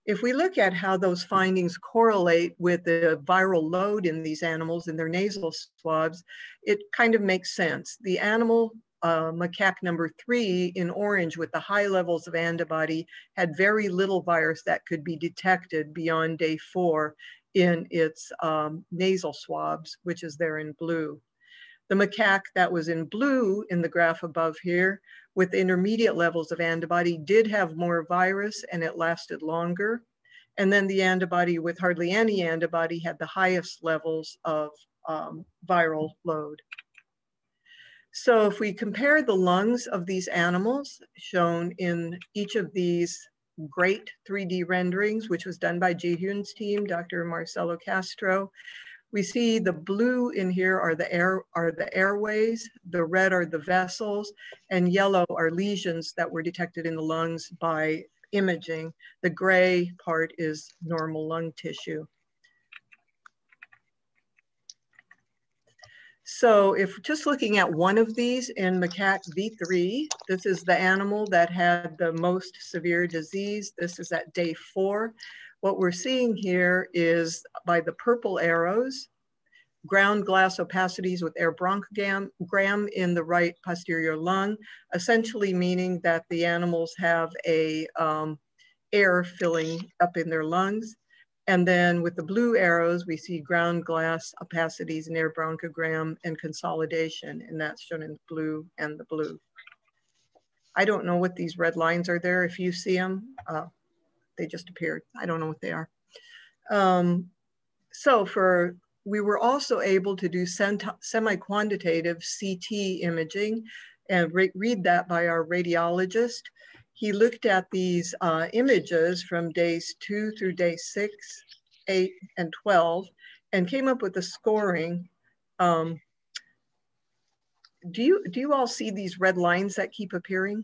If we look at how those findings correlate with the viral load in these animals in their nasal swabs, it kind of makes sense. The animal uh, macaque number three in orange with the high levels of antibody had very little virus that could be detected beyond day four in its um, nasal swabs, which is there in blue. The macaque that was in blue in the graph above here with intermediate levels of antibody did have more virus and it lasted longer. And then the antibody with hardly any antibody had the highest levels of um, viral load. So if we compare the lungs of these animals shown in each of these great 3D renderings, which was done by Ji-Hyun's team, Dr. Marcelo Castro, we see the blue in here are the air are the airways, the red are the vessels, and yellow are lesions that were detected in the lungs by imaging. The gray part is normal lung tissue. So if just looking at one of these in macaque V3, this is the animal that had the most severe disease. This is at day four. What we're seeing here is by the purple arrows, ground glass opacities with air bronchogram in the right posterior lung, essentially meaning that the animals have a um, air filling up in their lungs. And then with the blue arrows, we see ground glass opacities, and air bronchogram, and consolidation, and that's shown in blue and the blue. I don't know what these red lines are there. If you see them, uh, they just appeared. I don't know what they are. Um, so for, we were also able to do semi-quantitative CT imaging and re read that by our radiologist he looked at these uh, images from days two through day six, eight, and 12, and came up with a scoring. Um, do you, do you all see these red lines that keep appearing?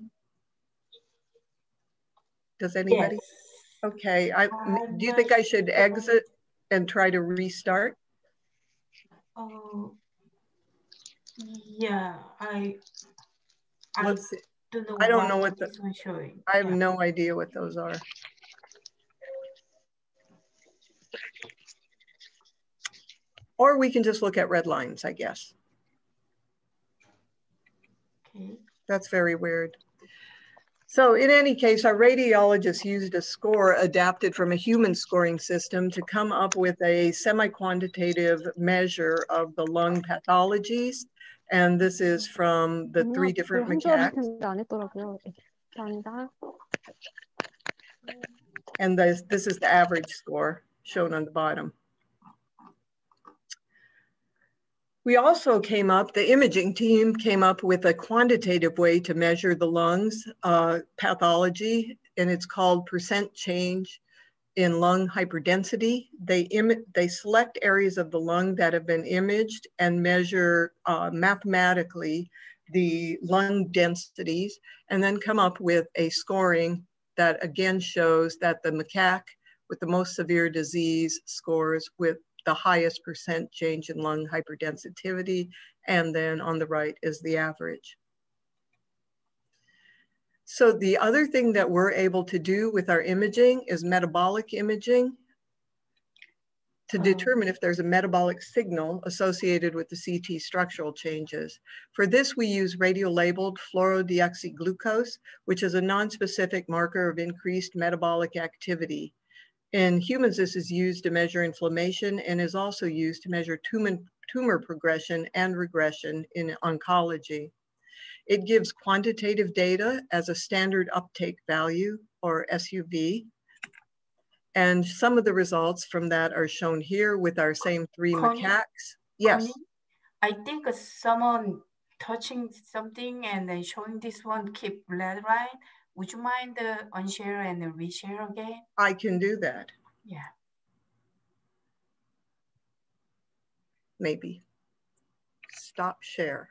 Does anybody? Yes. Okay, I, um, do you think I should exit and try to restart? Oh, yeah, I, I, Let's don't know I don't know what the, showing. I have yeah. no idea what those are. Or we can just look at red lines, I guess. Okay. That's very weird. So in any case, our radiologist used a score adapted from a human scoring system to come up with a semi-quantitative measure of the lung pathologies and this is from the three different macaques. And this, this is the average score shown on the bottom. We also came up, the imaging team came up with a quantitative way to measure the lungs uh, pathology, and it's called percent change in lung hyperdensity. They, they select areas of the lung that have been imaged and measure uh, mathematically the lung densities and then come up with a scoring that again shows that the macaque with the most severe disease scores with the highest percent change in lung hyperdensitivity. And then on the right is the average. So the other thing that we're able to do with our imaging is metabolic imaging to oh. determine if there's a metabolic signal associated with the CT structural changes. For this, we use radiolabeled fluorodeoxyglucose, which is a non-specific marker of increased metabolic activity. In humans, this is used to measure inflammation and is also used to measure tumor, tumor progression and regression in oncology. It gives quantitative data as a standard uptake value or SUV. And some of the results from that are shown here with our same three Connie, macaques. Yes. Connie, I think someone touching something and then showing this one keep red right. Would you mind uh, unshare and the reshare again? I can do that. Yeah. Maybe. Stop share.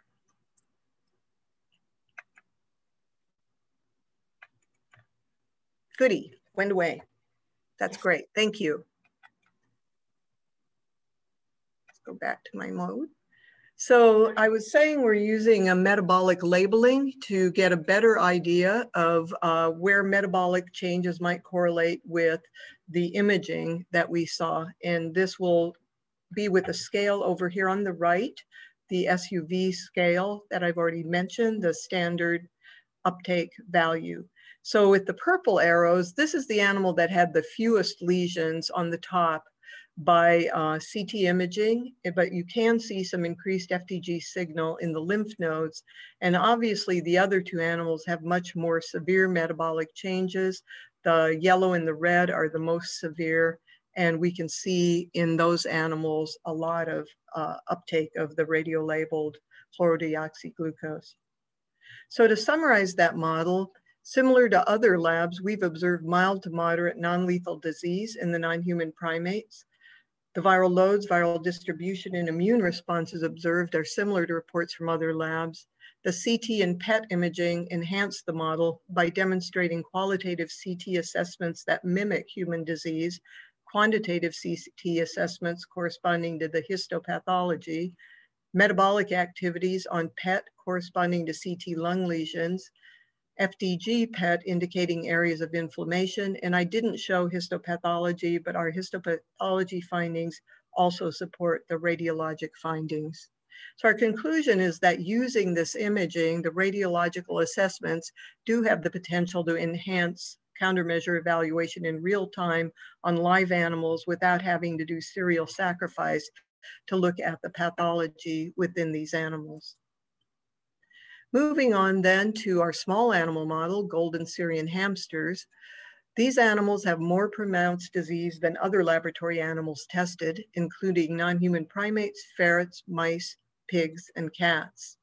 Goody, went away. That's great, thank you. Let's go back to my mode. So I was saying we're using a metabolic labeling to get a better idea of uh, where metabolic changes might correlate with the imaging that we saw. And this will be with a scale over here on the right, the SUV scale that I've already mentioned, the standard uptake value. So with the purple arrows, this is the animal that had the fewest lesions on the top by uh, CT imaging, eh, but you can see some increased FDG signal in the lymph nodes. And obviously the other two animals have much more severe metabolic changes. The yellow and the red are the most severe. And we can see in those animals a lot of uh, uptake of the radio labeled fluorodeoxyglucose. So to summarize that model, similar to other labs, we've observed mild to moderate non-lethal disease in the non-human primates. The viral loads, viral distribution, and immune responses observed are similar to reports from other labs. The CT and PET imaging enhanced the model by demonstrating qualitative CT assessments that mimic human disease, quantitative CT assessments corresponding to the histopathology, metabolic activities on PET corresponding to CT lung lesions, FDG PET indicating areas of inflammation, and I didn't show histopathology, but our histopathology findings also support the radiologic findings. So our conclusion is that using this imaging, the radiological assessments do have the potential to enhance countermeasure evaluation in real time on live animals without having to do serial sacrifice to look at the pathology within these animals. Moving on then to our small animal model, golden Syrian hamsters. These animals have more pronounced disease than other laboratory animals tested, including non-human primates, ferrets, mice, pigs, and cats.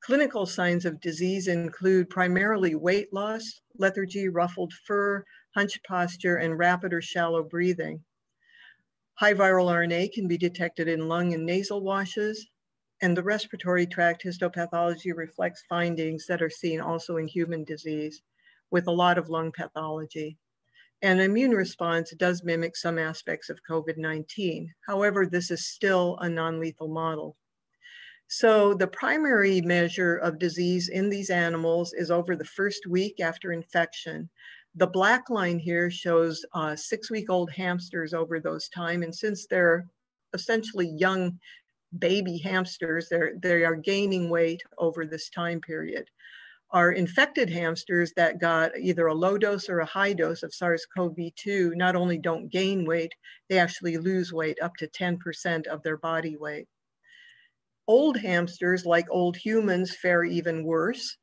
Clinical signs of disease include primarily weight loss, lethargy, ruffled fur, hunched posture, and rapid or shallow breathing. High viral RNA can be detected in lung and nasal washes, and the respiratory tract histopathology reflects findings that are seen also in human disease with a lot of lung pathology. And immune response does mimic some aspects of COVID-19. However, this is still a non-lethal model. So the primary measure of disease in these animals is over the first week after infection. The black line here shows uh, six-week-old hamsters over those time. And since they're essentially young baby hamsters, they're, they are gaining weight over this time period. Our infected hamsters that got either a low dose or a high dose of SARS-CoV-2 not only don't gain weight, they actually lose weight up to 10% of their body weight. Old hamsters, like old humans, fare even worse.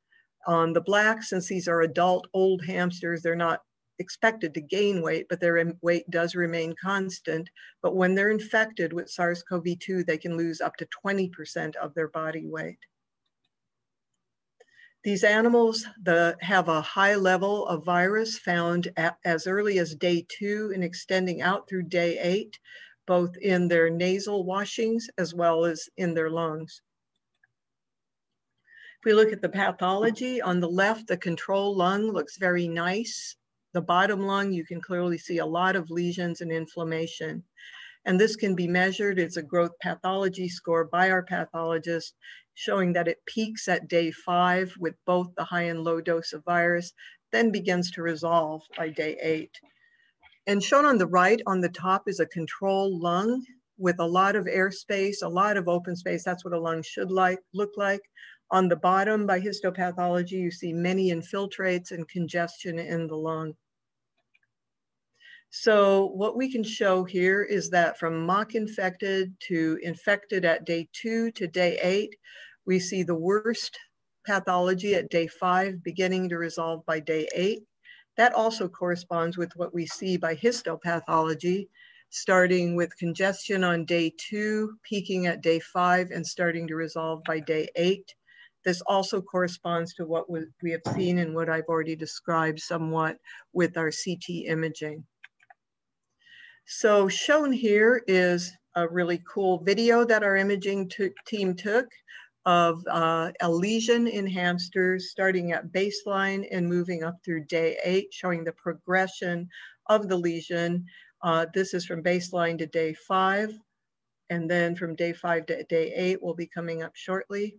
On the black, since these are adult old hamsters, they're not expected to gain weight, but their weight does remain constant. But when they're infected with SARS-CoV-2, they can lose up to 20% of their body weight. These animals the, have a high level of virus found at, as early as day two and extending out through day eight, both in their nasal washings as well as in their lungs. If we look at the pathology on the left, the control lung looks very nice. The bottom lung, you can clearly see a lot of lesions and inflammation. And this can be measured. It's a growth pathology score by our pathologist showing that it peaks at day five with both the high and low dose of virus, then begins to resolve by day eight. And shown on the right on the top is a control lung with a lot of airspace, a lot of open space. That's what a lung should like look like. On the bottom by histopathology, you see many infiltrates and congestion in the lung. So what we can show here is that from mock infected to infected at day two to day eight, we see the worst pathology at day five beginning to resolve by day eight. That also corresponds with what we see by histopathology, starting with congestion on day two, peaking at day five, and starting to resolve by day eight. This also corresponds to what we have seen and what I've already described somewhat with our CT imaging. So shown here is a really cool video that our imaging team took of uh, a lesion in hamsters starting at baseline and moving up through day eight, showing the progression of the lesion. Uh, this is from baseline to day five, and then from day five to day eight will be coming up shortly.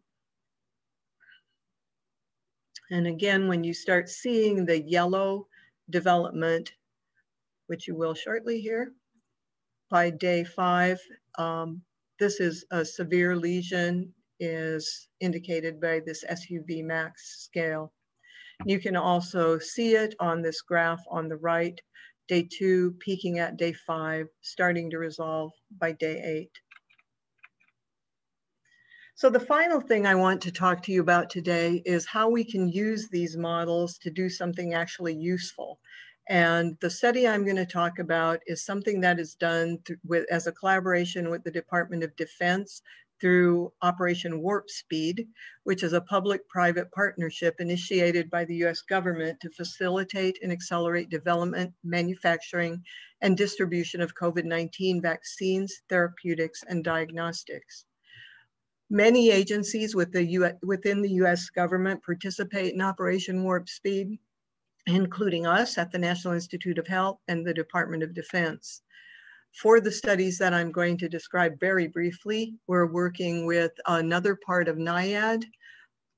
And again, when you start seeing the yellow development, which you will shortly here, by day five, um, this is a severe lesion is indicated by this SUV max scale. You can also see it on this graph on the right, day two peaking at day five, starting to resolve by day eight. So the final thing I want to talk to you about today is how we can use these models to do something actually useful. And the study I'm going to talk about is something that is done with, as a collaboration with the Department of Defense through Operation Warp Speed, which is a public-private partnership initiated by the US government to facilitate and accelerate development, manufacturing, and distribution of COVID-19 vaccines, therapeutics, and diagnostics. Many agencies with the US, within the US government participate in Operation Warp Speed, including us at the National Institute of Health and the Department of Defense. For the studies that I'm going to describe very briefly, we're working with another part of NIAID,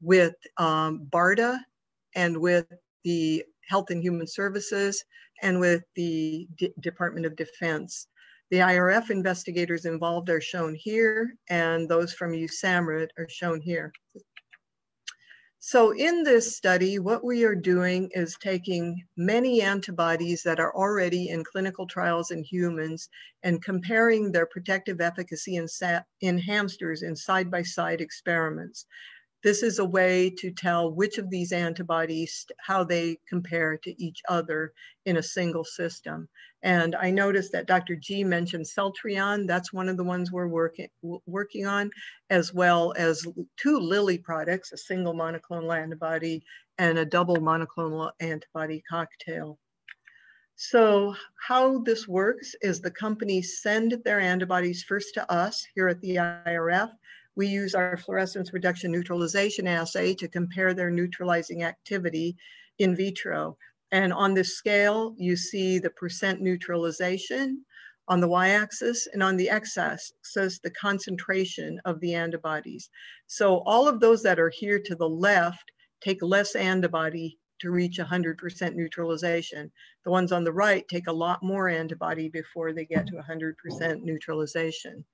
with um, BARDA, and with the Health and Human Services, and with the D Department of Defense. The IRF investigators involved are shown here, and those from USAMRIID are shown here. So in this study, what we are doing is taking many antibodies that are already in clinical trials in humans and comparing their protective efficacy in, in hamsters in side-by-side -side experiments. This is a way to tell which of these antibodies, how they compare to each other in a single system. And I noticed that Dr. G mentioned Celtrion. That's one of the ones we're working, working on, as well as two Lilly products, a single monoclonal antibody and a double monoclonal antibody cocktail. So how this works is the companies send their antibodies first to us here at the IRF. We use our fluorescence reduction neutralization assay to compare their neutralizing activity in vitro. And on this scale, you see the percent neutralization on the y-axis and on the x-axis, the concentration of the antibodies. So all of those that are here to the left take less antibody to reach 100% neutralization. The ones on the right take a lot more antibody before they get to 100% neutralization.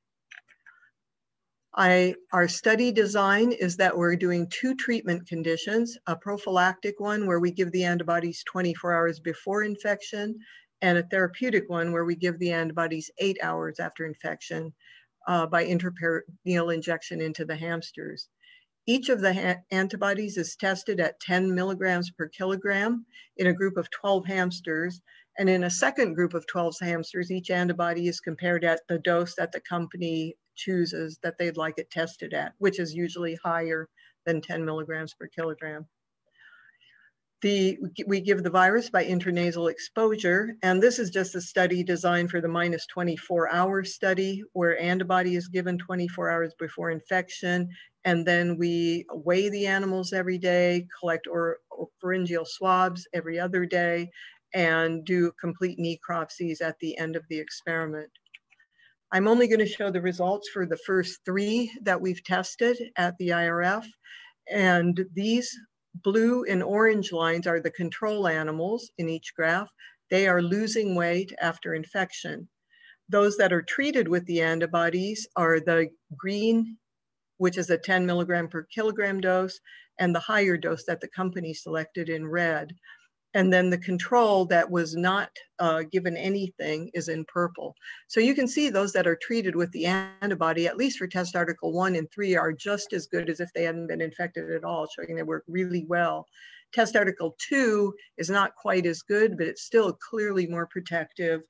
I, our study design is that we're doing two treatment conditions, a prophylactic one where we give the antibodies 24 hours before infection, and a therapeutic one where we give the antibodies eight hours after infection uh, by intraperitoneal injection into the hamsters. Each of the antibodies is tested at 10 milligrams per kilogram in a group of 12 hamsters. And in a second group of 12 hamsters, each antibody is compared at the dose that the company chooses that they'd like it tested at, which is usually higher than 10 milligrams per kilogram. The, we give the virus by intranasal exposure, and this is just a study designed for the minus 24 hour study where antibody is given 24 hours before infection, and then we weigh the animals every day, collect or, or pharyngeal swabs every other day, and do complete necropsies at the end of the experiment. I'm only going to show the results for the first three that we've tested at the IRF. And these blue and orange lines are the control animals in each graph. They are losing weight after infection. Those that are treated with the antibodies are the green, which is a 10 milligram per kilogram dose, and the higher dose that the company selected in red. And then the control that was not uh, given anything is in purple. So you can see those that are treated with the antibody, at least for test article one and three, are just as good as if they hadn't been infected at all, showing they work really well. Test article two is not quite as good, but it's still clearly more protective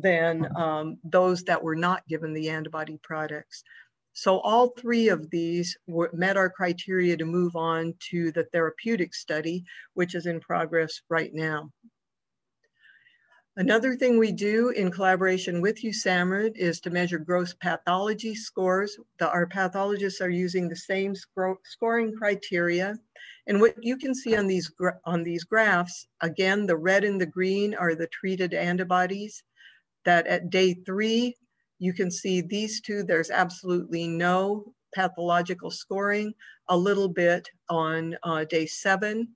than um, those that were not given the antibody products. So all three of these were, met our criteria to move on to the therapeutic study, which is in progress right now. Another thing we do in collaboration with USAMRIID is to measure gross pathology scores. The, our pathologists are using the same scoring criteria. And what you can see on these, on these graphs, again, the red and the green are the treated antibodies that at day three, you can see these two, there's absolutely no pathological scoring, a little bit on uh, day seven.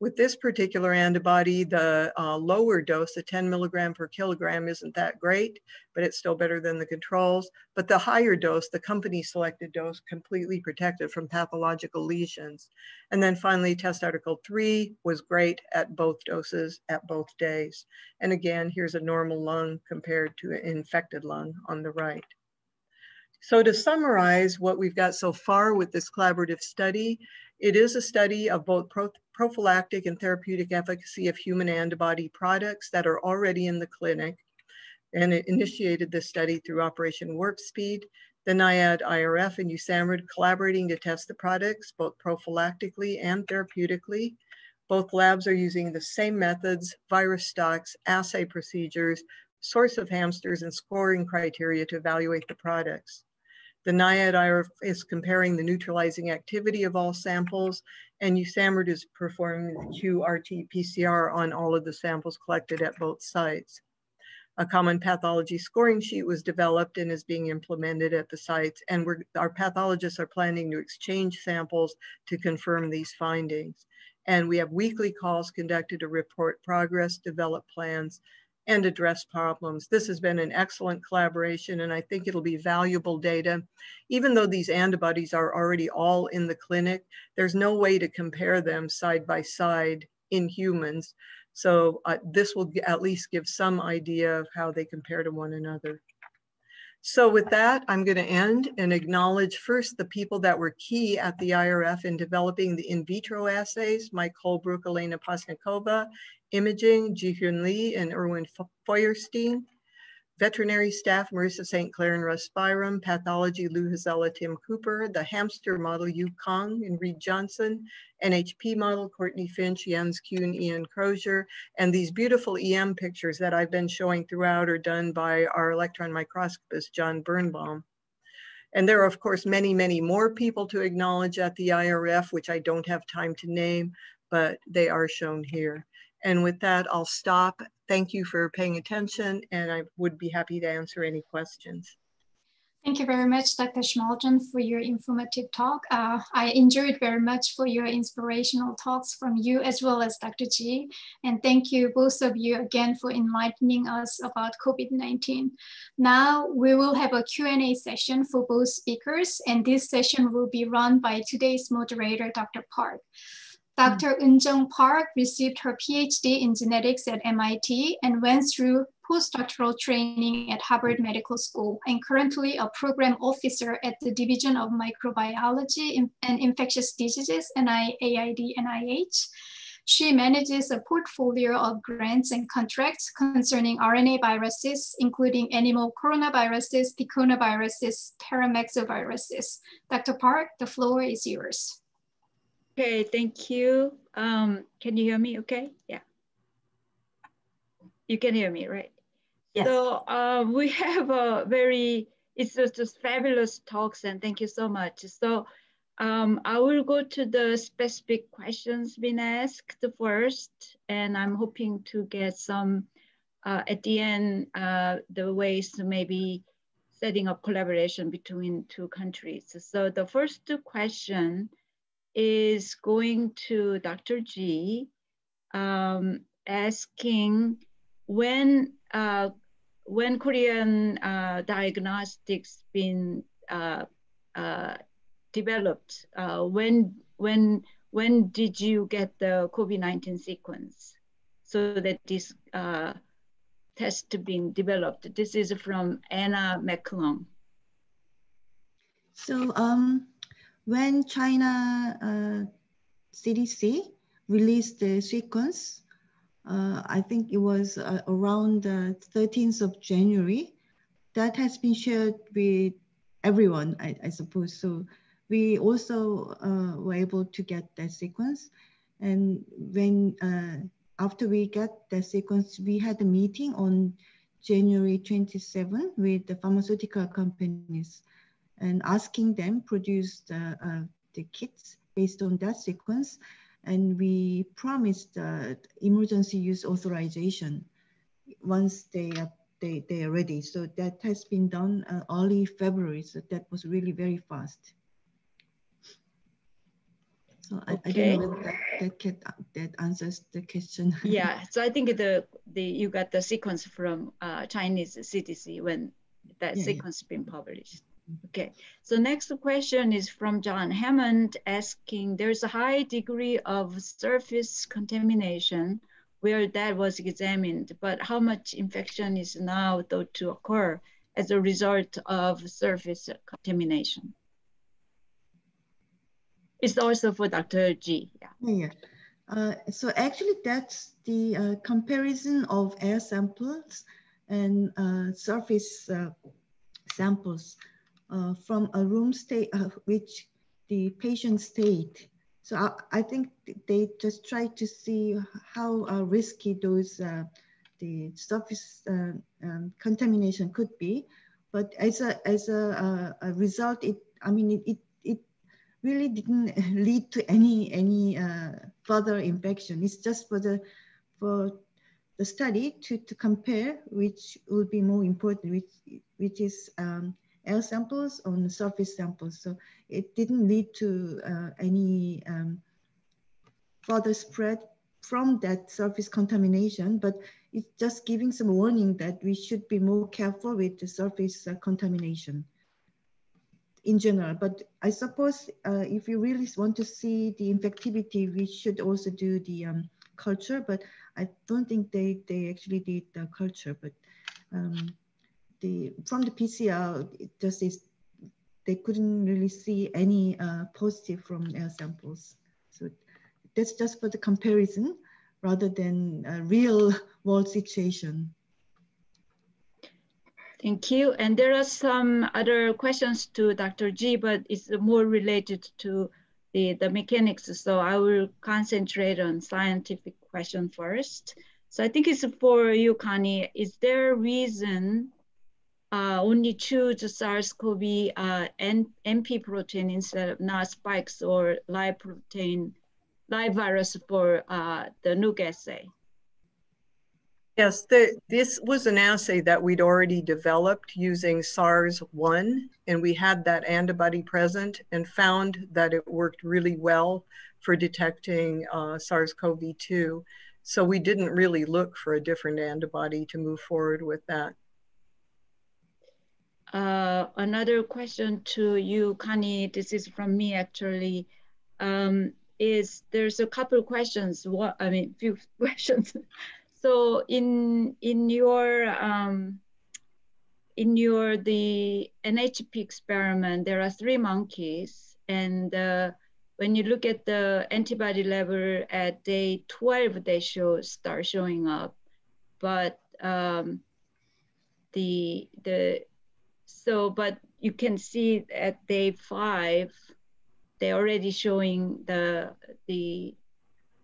With this particular antibody, the uh, lower dose, the 10 milligram per kilogram isn't that great, but it's still better than the controls. But the higher dose, the company selected dose, completely protected from pathological lesions. And then finally, test article three was great at both doses at both days. And again, here's a normal lung compared to an infected lung on the right. So to summarize what we've got so far with this collaborative study, it is a study of both pro prophylactic and therapeutic efficacy of human antibody products that are already in the clinic and it initiated this study through Operation Warp Speed. The NIAID IRF and USAMRIID collaborating to test the products both prophylactically and therapeutically. Both labs are using the same methods, virus stocks, assay procedures, source of hamsters, and scoring criteria to evaluate the products. The NIAID IRF is comparing the neutralizing activity of all samples, and USAMRIID is performing QRT-PCR on all of the samples collected at both sites. A common pathology scoring sheet was developed and is being implemented at the sites, and our pathologists are planning to exchange samples to confirm these findings. And we have weekly calls conducted to report progress, develop plans, and address problems. This has been an excellent collaboration, and I think it'll be valuable data. Even though these antibodies are already all in the clinic, there's no way to compare them side by side in humans. So uh, this will at least give some idea of how they compare to one another. So with that, I'm going to end and acknowledge first the people that were key at the IRF in developing the in vitro assays, Mike Holbrook, Elena Pasnikova, Imaging, Jihyun Lee, and Erwin Feuerstein. Veterinary staff, Marissa St. Clair and Russ Byram, pathology, Lou Hazella, Tim Cooper, the hamster model, Yu Kong and Reed Johnson, NHP model, Courtney Finch, Jens Kuhn, Ian Crozier, and these beautiful EM pictures that I've been showing throughout are done by our electron microscopist, John Birnbaum. And there are, of course, many, many more people to acknowledge at the IRF, which I don't have time to name, but they are shown here. And with that, I'll stop. Thank you for paying attention, and I would be happy to answer any questions. Thank you very much, Dr. Schmalgen, for your informative talk. Uh, I enjoyed very much for your inspirational talks from you as well as Dr. G. And thank you both of you again for enlightening us about COVID-19. Now we will have a Q&A session for both speakers, and this session will be run by today's moderator, Dr. Park. Dr. Eunjung Park received her PhD in genetics at MIT and went through postdoctoral training at Harvard Medical School and currently a program officer at the Division of Microbiology and Infectious Diseases, NIAID, NIH. She manages a portfolio of grants and contracts concerning RNA viruses, including animal coronaviruses, piconaviruses, paramyxoviruses. Dr. Park, the floor is yours. Okay, thank you. Um, can you hear me okay? Yeah. You can hear me, right? Yes. So uh, we have a very, it's just, just fabulous talks and thank you so much. So um, I will go to the specific questions being asked first, and I'm hoping to get some uh, at the end, uh, the ways to maybe setting up collaboration between two countries. So the first question is going to Dr. G, um, asking when uh, when Korean uh, diagnostics been uh, uh developed, uh, when when when did you get the COVID-19 sequence so that this uh, test being developed? This is from Anna McClung. So um, when China uh, CDC released the sequence, uh, I think it was uh, around the 13th of January, that has been shared with everyone, I, I suppose. So we also uh, were able to get that sequence. And when uh, after we got that sequence, we had a meeting on January 27 with the pharmaceutical companies and asking them produce the, uh, the kits based on that sequence. And we promised uh, emergency use authorization once they are, they, they are ready. So that has been done uh, early February. So that was really very fast. So okay. I, I, don't know whether that, that, that answers the question. yeah, so I think the, the you got the sequence from uh, Chinese CDC when that yeah, sequence yeah. been published. Okay, so next question is from John Hammond asking, there's a high degree of surface contamination where that was examined, but how much infection is now thought to occur as a result of surface contamination? It's also for Dr. G. Yeah. yeah. Uh, so actually that's the uh, comparison of air samples and uh, surface uh, samples uh, from a room state uh, which the patient stayed. So I, I, think they just try to see how uh, risky those uh, the surface um, contamination could be. But as a as a, a result, it I mean it, it, it really didn't lead to any any uh, further infection. It's just for the for the study to, to compare which will be more important, which which is um, air samples on surface samples. So it didn't lead to uh, any um, further spread from that surface contamination, but it's just giving some warning that we should be more careful with the surface uh, contamination in general. But I suppose uh, if you really want to see the infectivity, we should also do the um, culture, but I don't think they, they actually did the culture, but um, the from the PCR, just is, they couldn't really see any uh, positive from air samples. So that's just for the comparison rather than a real world situation. Thank you. And there are some other questions to Dr. G, but it's more related to the, the mechanics. So I will concentrate on scientific question first. So I think it's for you, Connie. Is there a reason uh, only choose SARS-CoV uh, MP protein instead of not spikes or live protein, live virus for uh, the nuke assay? Yes, the, this was an assay that we'd already developed using SARS-1, and we had that antibody present and found that it worked really well for detecting uh, SARS-CoV-2. So we didn't really look for a different antibody to move forward with that. Uh, another question to you, Connie, this is from me actually, um, is there's a couple questions, what, I mean, few questions. so in, in your, um, in your, the NHP experiment, there are three monkeys and uh, when you look at the antibody level at day 12, they show start showing up, but um, the the so, but you can see at day five, they're already showing the, the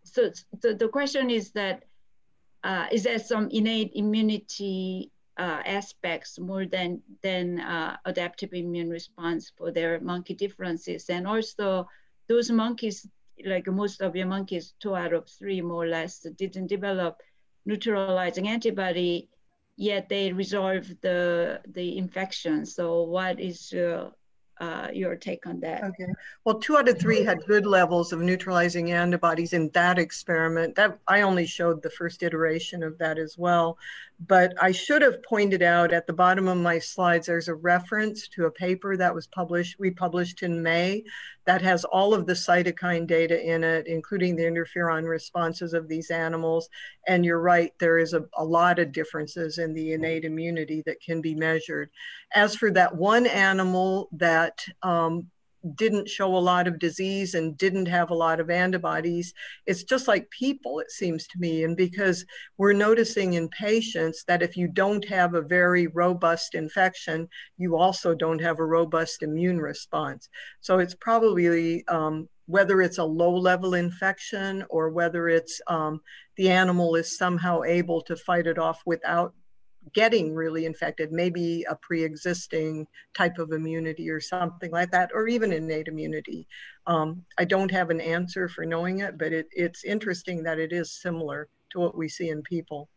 so, so the question is that uh, is there some innate immunity uh, aspects more than, than uh, adaptive immune response for their monkey differences? And also those monkeys, like most of your monkeys, two out of three more or less didn't develop neutralizing antibody yet they resolve the the infection. So what is uh, uh, your take on that? Okay. Well, two out of three had good levels of neutralizing antibodies in that experiment. That I only showed the first iteration of that as well. But I should have pointed out at the bottom of my slides, there's a reference to a paper that was published, we published in May that has all of the cytokine data in it, including the interferon responses of these animals. And you're right, there is a, a lot of differences in the innate immunity that can be measured. As for that one animal that um, didn't show a lot of disease and didn't have a lot of antibodies. It's just like people, it seems to me. And because we're noticing in patients that if you don't have a very robust infection, you also don't have a robust immune response. So it's probably um, whether it's a low level infection or whether it's um, the animal is somehow able to fight it off without getting really infected, maybe a pre-existing type of immunity or something like that, or even innate immunity. Um, I don't have an answer for knowing it, but it, it's interesting that it is similar to what we see in people.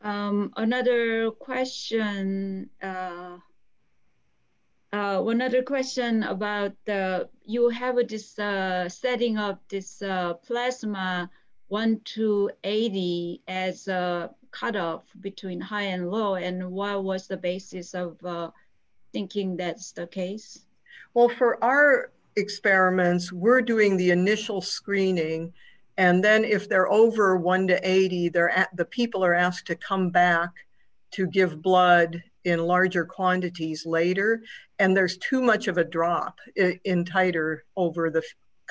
Um, another question, uh, uh, one other question about the, you have this uh, setting up this plasma 1 to 80 as a cutoff between high and low, and what was the basis of uh, thinking that's the case? Well, for our experiments, we're doing the initial screening, and then if they're over 1 to 80, they're at, the people are asked to come back to give blood in larger quantities later, and there's too much of a drop in, in titer over the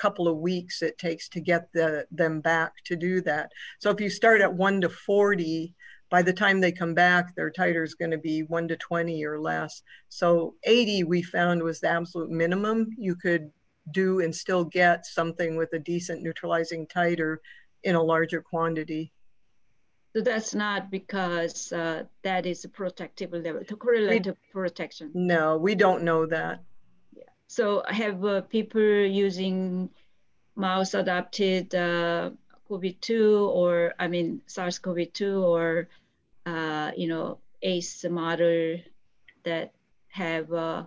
couple of weeks it takes to get the, them back to do that. So if you start at 1 to 40, by the time they come back, their titer is going to be 1 to 20 or less. So 80 we found was the absolute minimum you could do and still get something with a decent neutralizing titer in a larger quantity. So that's not because uh, that is a protective level, to correlate to protection. No, we don't know that. So have uh, people using mouse adapted uh, COVID-2 or, I mean, SARS-CoV-2 or, uh, you know, ACE model that have uh,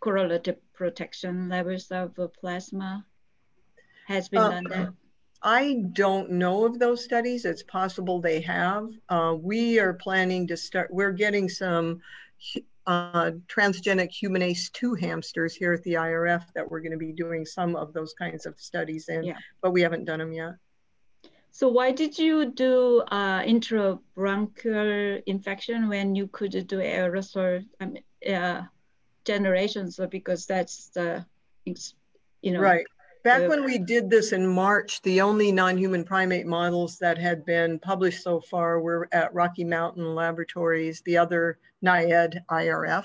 correlative protection levels of plasma has been uh, done that? I don't know of those studies. It's possible they have. Uh, we are planning to start, we're getting some uh, transgenic humanase 2 hamsters here at the IRF that we're going to be doing some of those kinds of studies in, yeah. but we haven't done them yet. So why did you do uh, intrabronchial infection when you could do aerosol mean, uh, generations? So because that's the, you know. Right. Back when we did this in March, the only non-human primate models that had been published so far were at Rocky Mountain Laboratories, the other NIAID IRF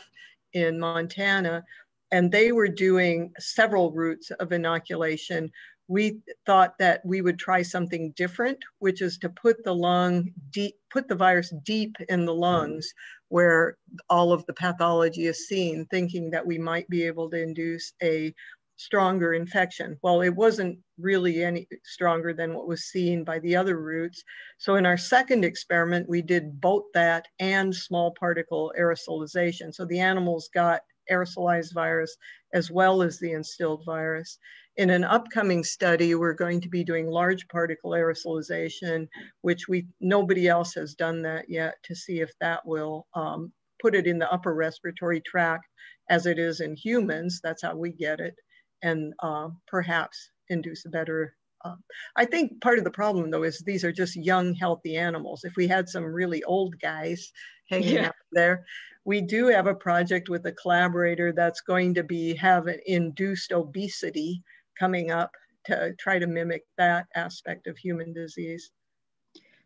in Montana, and they were doing several routes of inoculation. We thought that we would try something different, which is to put the lung deep, put the virus deep in the lungs where all of the pathology is seen, thinking that we might be able to induce a stronger infection. Well, it wasn't really any stronger than what was seen by the other routes. So in our second experiment, we did both that and small particle aerosolization. So the animals got aerosolized virus as well as the instilled virus. In an upcoming study, we're going to be doing large particle aerosolization, which we nobody else has done that yet to see if that will um, put it in the upper respiratory tract as it is in humans. That's how we get it and uh, perhaps induce a better. Uh, I think part of the problem though is these are just young, healthy animals. If we had some really old guys hanging yeah. out there, we do have a project with a collaborator that's going to be have an induced obesity coming up to try to mimic that aspect of human disease.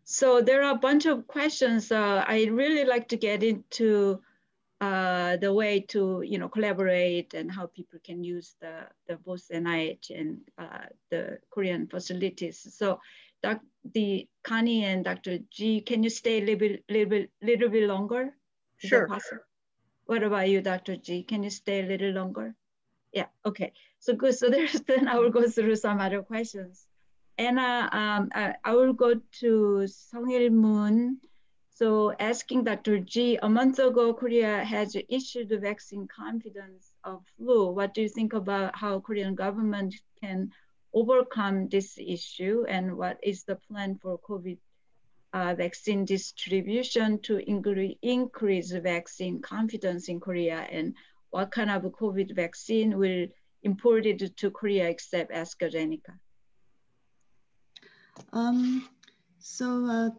So there are a bunch of questions. Uh, I really like to get into uh, the way to you know collaborate and how people can use the, the both NIH and uh, the Korean facilities. So doc, the Connie and Dr. G, can you stay a little bit, little bit, little bit longer? Is sure. What about you, Dr. G? Can you stay a little longer? Yeah, okay. So good. So there's then I will go through some other questions. And uh, um, I, I will go to Sungil Moon. So asking Dr. G, a month ago, Korea has issued the vaccine confidence of flu. What do you think about how Korean government can overcome this issue and what is the plan for COVID uh, vaccine distribution to increase vaccine confidence in Korea and what kind of COVID vaccine will imported to Korea except AstraZeneca? Um, so uh,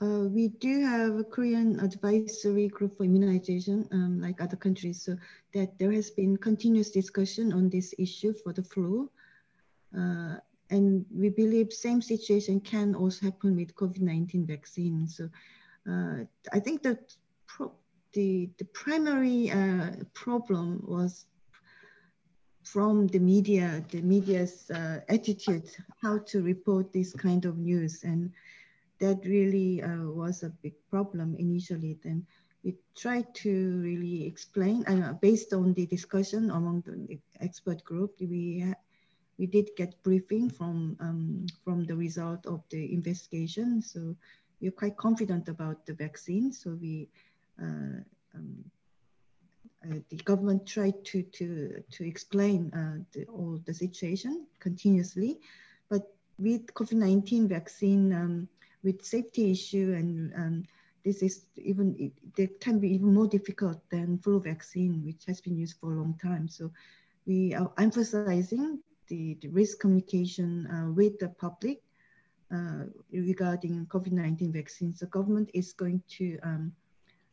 uh, we do have a Korean advisory group for immunization, um, like other countries, so that there has been continuous discussion on this issue for the flu. Uh, and we believe same situation can also happen with COVID-19 vaccine. So uh, I think that the, the primary uh, problem was from the media, the media's uh, attitude, how to report this kind of news. And that really uh, was a big problem initially. Then we tried to really explain, uh, based on the discussion among the expert group, we we did get briefing from um, from the result of the investigation. So we're quite confident about the vaccine. So we uh, um, uh, the government tried to to to explain uh, the, all the situation continuously, but with COVID-19 vaccine, um, with safety issue and um, this is even, it, it, can be even more difficult than flu vaccine, which has been used for a long time. So we are emphasizing the, the risk communication uh, with the public uh, regarding COVID-19 vaccines. The government is going to um,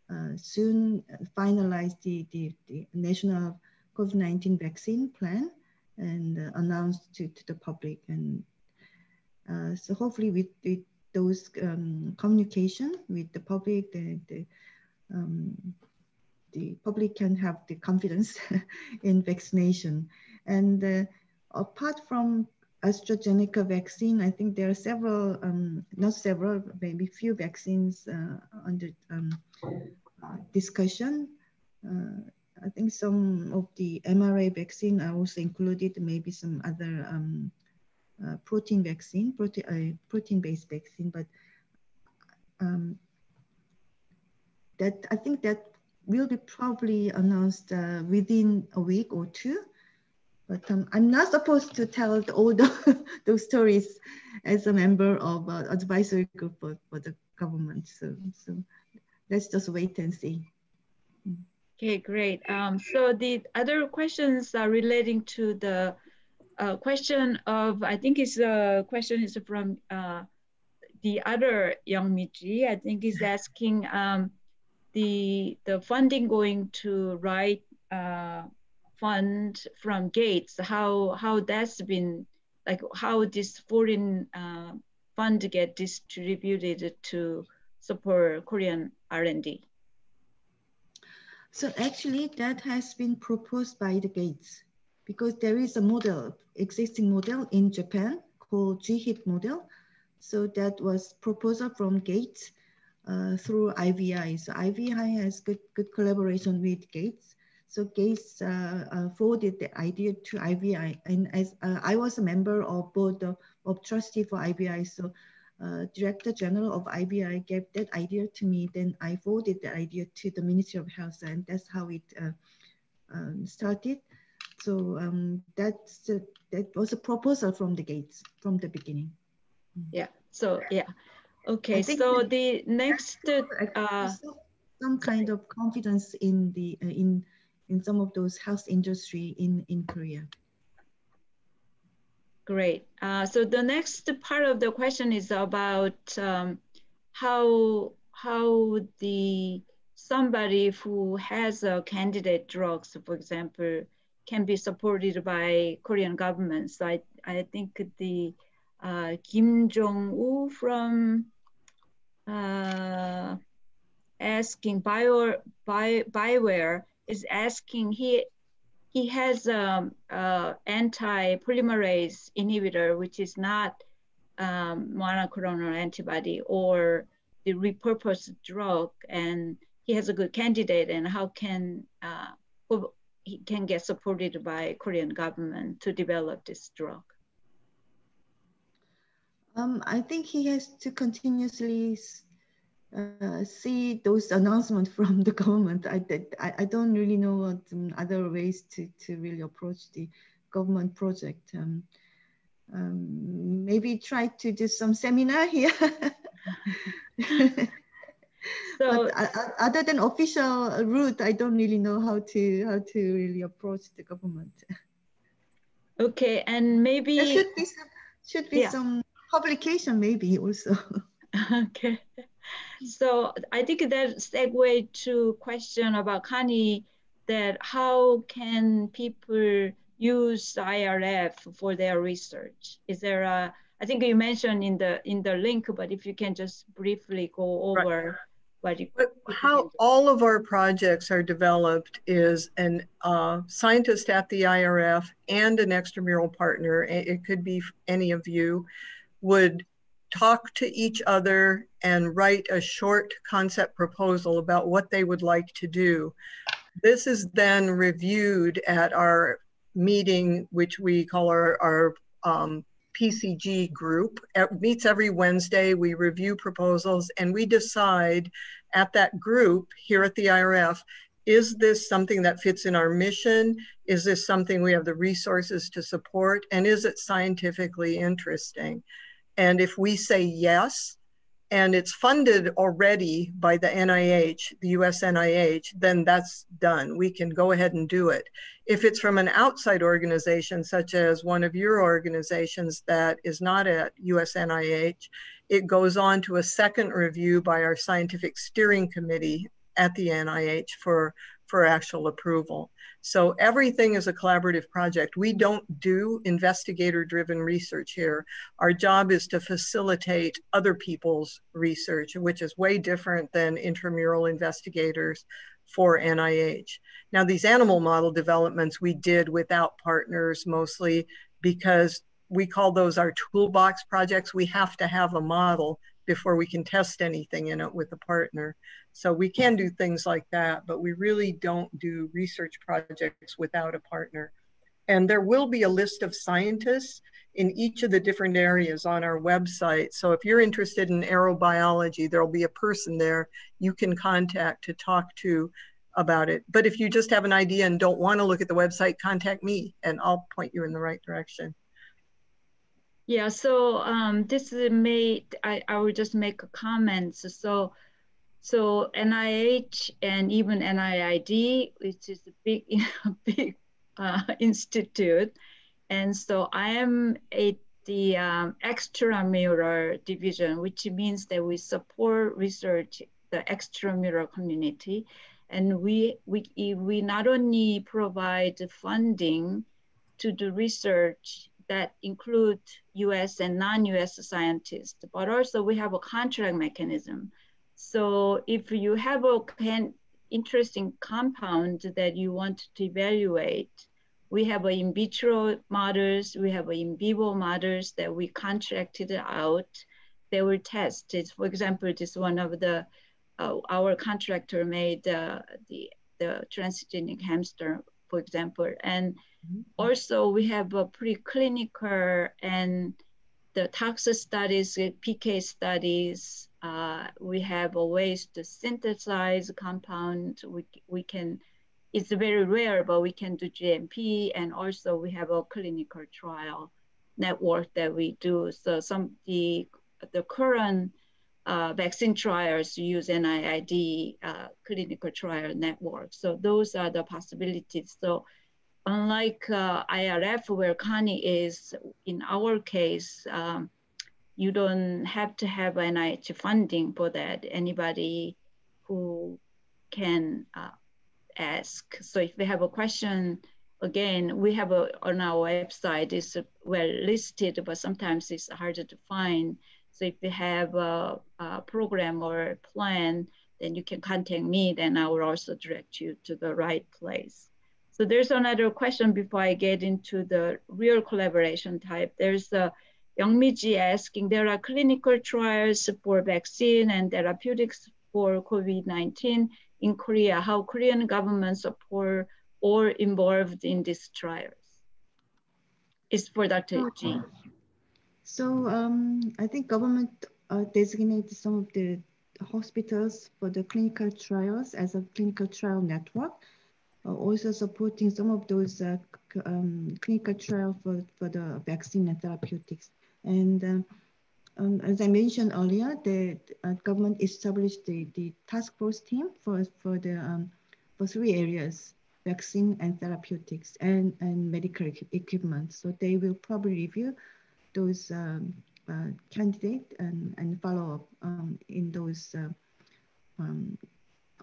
uh, soon finalize the, the, the national COVID-19 vaccine plan and uh, announce to, to the public. And uh, so hopefully with, with those um, communication with the public, the, the, um, the public can have the confidence in vaccination. And uh, apart from AstraZeneca vaccine, I think there are several, um, not several, maybe few vaccines uh, under um, uh, discussion. Uh, I think some of the mRNA vaccine are also included, maybe some other um, uh, protein vaccine, protein, uh, protein-based vaccine, but um, that I think that will be probably announced uh, within a week or two. But um, I'm not supposed to tell all the, those stories as a member of advisory group for, for the government. So, so let's just wait and see. Okay, great. Um, so the other questions are relating to the uh, question of, I think it's a question is from uh, the other Young Miji, I think is asking um, the, the funding going to right uh, fund from Gates, how, how that's been, like how this foreign uh, fund get distributed to support Korean R&D. So actually that has been proposed by the Gates because there is a model, existing model in Japan called GHIT model. So that was proposal from Gates uh, through IVI. So IVI has good, good collaboration with Gates. So Gates uh, uh, forwarded the idea to IVI. And as uh, I was a member of board of, of trustee for IVI, so uh, Director General of IVI gave that idea to me. Then I forwarded the idea to the Ministry of Health, and that's how it uh, um, started. So um, that's uh, that was a proposal from the Gates from the beginning. Yeah. So yeah. Okay. So the next uh, some kind of confidence in the uh, in in some of those health industry in in Korea. Great. Uh, so the next part of the question is about um, how how the somebody who has a candidate drugs, for example, can be supported by Korean government. So I, I think the uh, Kim Jong-woo from uh, asking bio, bio, Bioware is asking he he has um, uh, anti-polymerase inhibitor, which is not um, monoclonal antibody or the repurposed drug, and he has a good candidate. And how can uh, he can get supported by Korean government to develop this drug? Um, I think he has to continuously uh, see those announcements from the government. I, I, I don't really know what um, other ways to, to really approach the government project. Um, um, maybe try to do some seminar here. so, but uh, other than official route, I don't really know how to how to really approach the government. Okay, and maybe there should be some, should be yeah. some publication maybe also. okay. So I think that segue to question about Connie that how can people use IRF for their research? Is there a, I think you mentioned in the in the link, but if you can just briefly go over you, but how all of our projects are developed is an uh, scientist at the IRF and an extramural partner, it could be any of you, would talk to each other and write a short concept proposal about what they would like to do. This is then reviewed at our meeting, which we call our, our um, PCG group. It meets every Wednesday. We review proposals and we decide at that group here at the IRF is this something that fits in our mission? Is this something we have the resources to support? And is it scientifically interesting? And if we say yes, and it's funded already by the NIH, the US NIH, then that's done. We can go ahead and do it. If it's from an outside organization, such as one of your organizations that is not at US NIH, it goes on to a second review by our scientific steering committee at the NIH for for actual approval. So everything is a collaborative project. We don't do investigator driven research here. Our job is to facilitate other people's research, which is way different than intramural investigators for NIH. Now, these animal model developments we did without partners mostly because we call those our toolbox projects. We have to have a model before we can test anything in it with a partner. So we can do things like that, but we really don't do research projects without a partner. And there will be a list of scientists in each of the different areas on our website. So if you're interested in aerobiology, there'll be a person there you can contact to talk to about it. But if you just have an idea and don't want to look at the website, contact me and I'll point you in the right direction. Yeah, so um, this is made, I, I will just make a comment. So, so NIH and even NIAID, which is a big, big uh, institute. And so I am at the um, extramural division, which means that we support research, the extramural community. And we, we, we not only provide funding to do research that include US and non-US scientists, but also we have a contract mechanism. So if you have a can, interesting compound that you want to evaluate, we have in vitro models, we have in vivo models that we contracted out. They were tested. For example, this one of the, uh, our contractor made uh, the, the transgenic hamster, for example. And mm-hmm. also we have a preclinical and the toxic studies, PK studies, uh, we have ways to synthesize compound. We, we can it's very rare, but we can do GMP and also we have a clinical trial network that we do. So some the the current uh, vaccine trials use NIAID uh, clinical trial network. So those are the possibilities. So unlike uh, IRF where Connie is, in our case, um, you don't have to have NIH funding for that. Anybody who can uh, ask. So if we have a question, again, we have a, on our website, it's well listed, but sometimes it's harder to find. So if you have a, a program or a plan, then you can contact me, then I will also direct you to the right place. So there's another question before I get into the real collaboration type. There's a Youngmiji asking, there are clinical trials for vaccine and therapeutics for COVID-19 in Korea, how Korean government support or involved in these trials? Is for Dr. G. So um, I think government uh, designated some of the hospitals for the clinical trials as a clinical trial network, uh, also supporting some of those uh, um, clinical trials for, for the vaccine and therapeutics. And um, um, as I mentioned earlier, the uh, government established the, the task force team for, for, the, um, for three areas, vaccine and therapeutics and, and medical equipment. So they will probably review those um, uh, candidates and, and follow up um, in those, uh, um,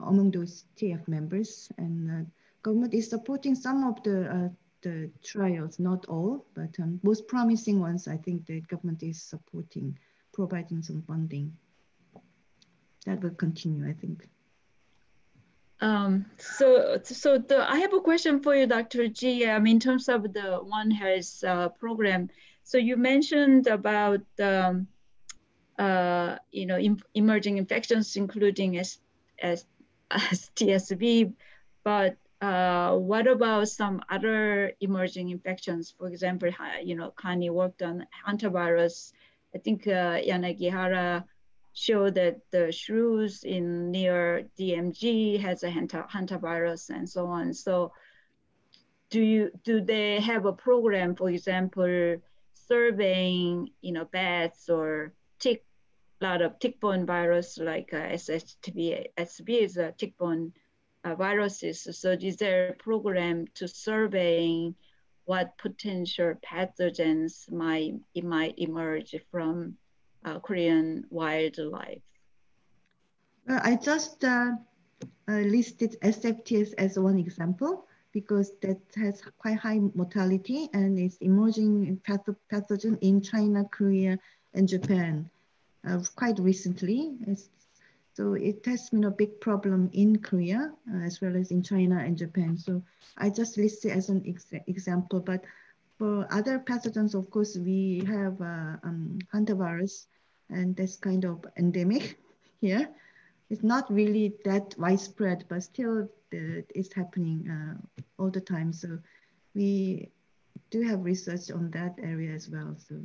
among those TF members. And uh, government is supporting some of the uh, the trials, not all, but um, most promising ones, I think the government is supporting, providing some funding. That will continue, I think. Um, so, so the, I have a question for you, Dr. G. Um, in terms of the One Health uh, program, so you mentioned about um, uh, you know emerging infections, including as, as, TSV, but uh, what about some other emerging infections? For example, you know, Connie worked on hantavirus. I think uh, Yanagihara showed that the shrews in near DMZ has a hantavirus and so on. So do you do they have a program, for example, surveying you know bats or tick, a lot of tick-borne virus like uh, SHTV, SB is a tick-borne uh, viruses. So is there a program to surveying what potential pathogens might it might emerge from uh, Korean wildlife? I just uh, uh, listed SFTS as one example because that has quite high mortality and is emerging pathogen in China, Korea, and Japan uh, quite recently. It's, so it has been a big problem in Korea uh, as well as in China and Japan. So I just listed as an ex example, but for other pathogens, of course, we have uh, um, hantavirus and that's kind of endemic here. It's not really that widespread, but still it's happening uh, all the time. So we do have research on that area as well. So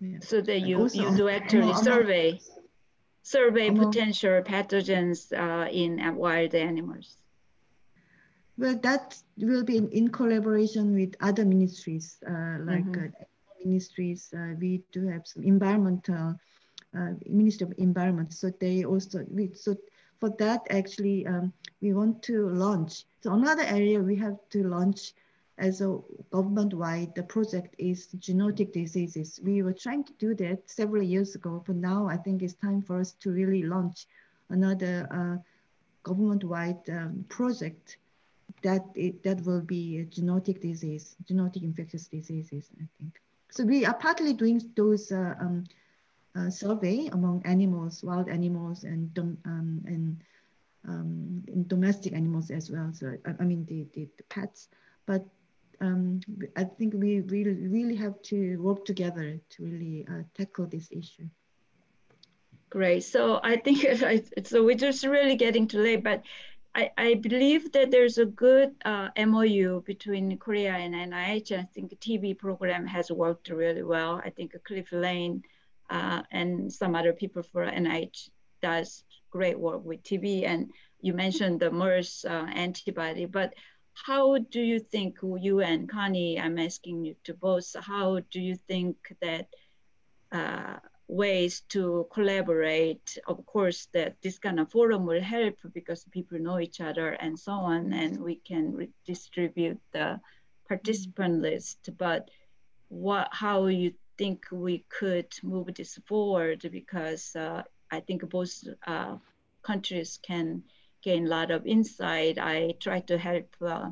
yeah. So that you, also, you do actually survey, survey potential pathogens uh, in wild animals. Well, that will be in, in collaboration with other ministries, uh, like mm -hmm. uh, ministries. Uh, we do have some environmental, uh, Ministry of Environment. So they also, we, so for that actually, um, we want to launch. So another area we have to launch as a government-wide, the project is genetic diseases. We were trying to do that several years ago, but now I think it's time for us to really launch another uh, government-wide um, project that it, that will be genetic disease, genetic infectious diseases, I think. So we are partly doing those uh, um, uh, survey among animals, wild animals, and um, and, um, and domestic animals as well. So I, I mean the, the, the pets, but um, I think we really really have to work together to really uh, tackle this issue. Great. So I think so. We're just really getting too late, but I, I believe that there's a good uh, MOU between Korea and NIH. I think the TB program has worked really well. I think Cliff Lane uh, and some other people for NIH does great work with TB. And you mentioned the MERS uh, antibody, but how do you think you and Connie, I'm asking you to both, how do you think that uh, ways to collaborate. Of course, that this kind of forum will help because people know each other and so on, and we can distribute the participant list. But what, how you think we could move this forward? Because uh, I think both uh, countries can gain a lot of insight. I try to help uh,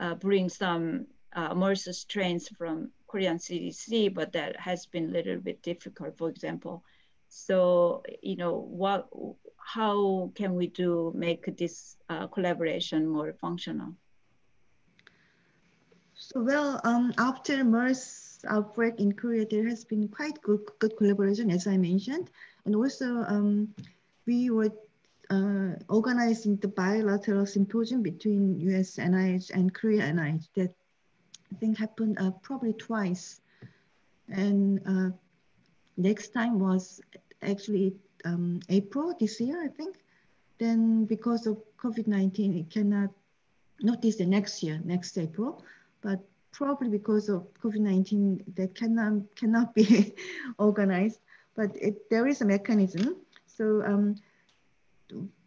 uh bring some uh, MERS strains from Korean CDC, but that has been a little bit difficult, for example. So, you know, what, how can we do make this uh, collaboration more functional? So, well, um, after MERS outbreak in Korea, there has been quite good, good collaboration, as I mentioned. And also, um, we were uh, organizing the bilateral symposium between US NIH and Korea NIH that I think happened uh, probably twice. And uh, next time was actually um, April this year, I think. Then because of COVID-19, it cannot, not this the next year, next April, but probably because of COVID-19 that cannot, cannot be organized, but it, there is a mechanism. So um,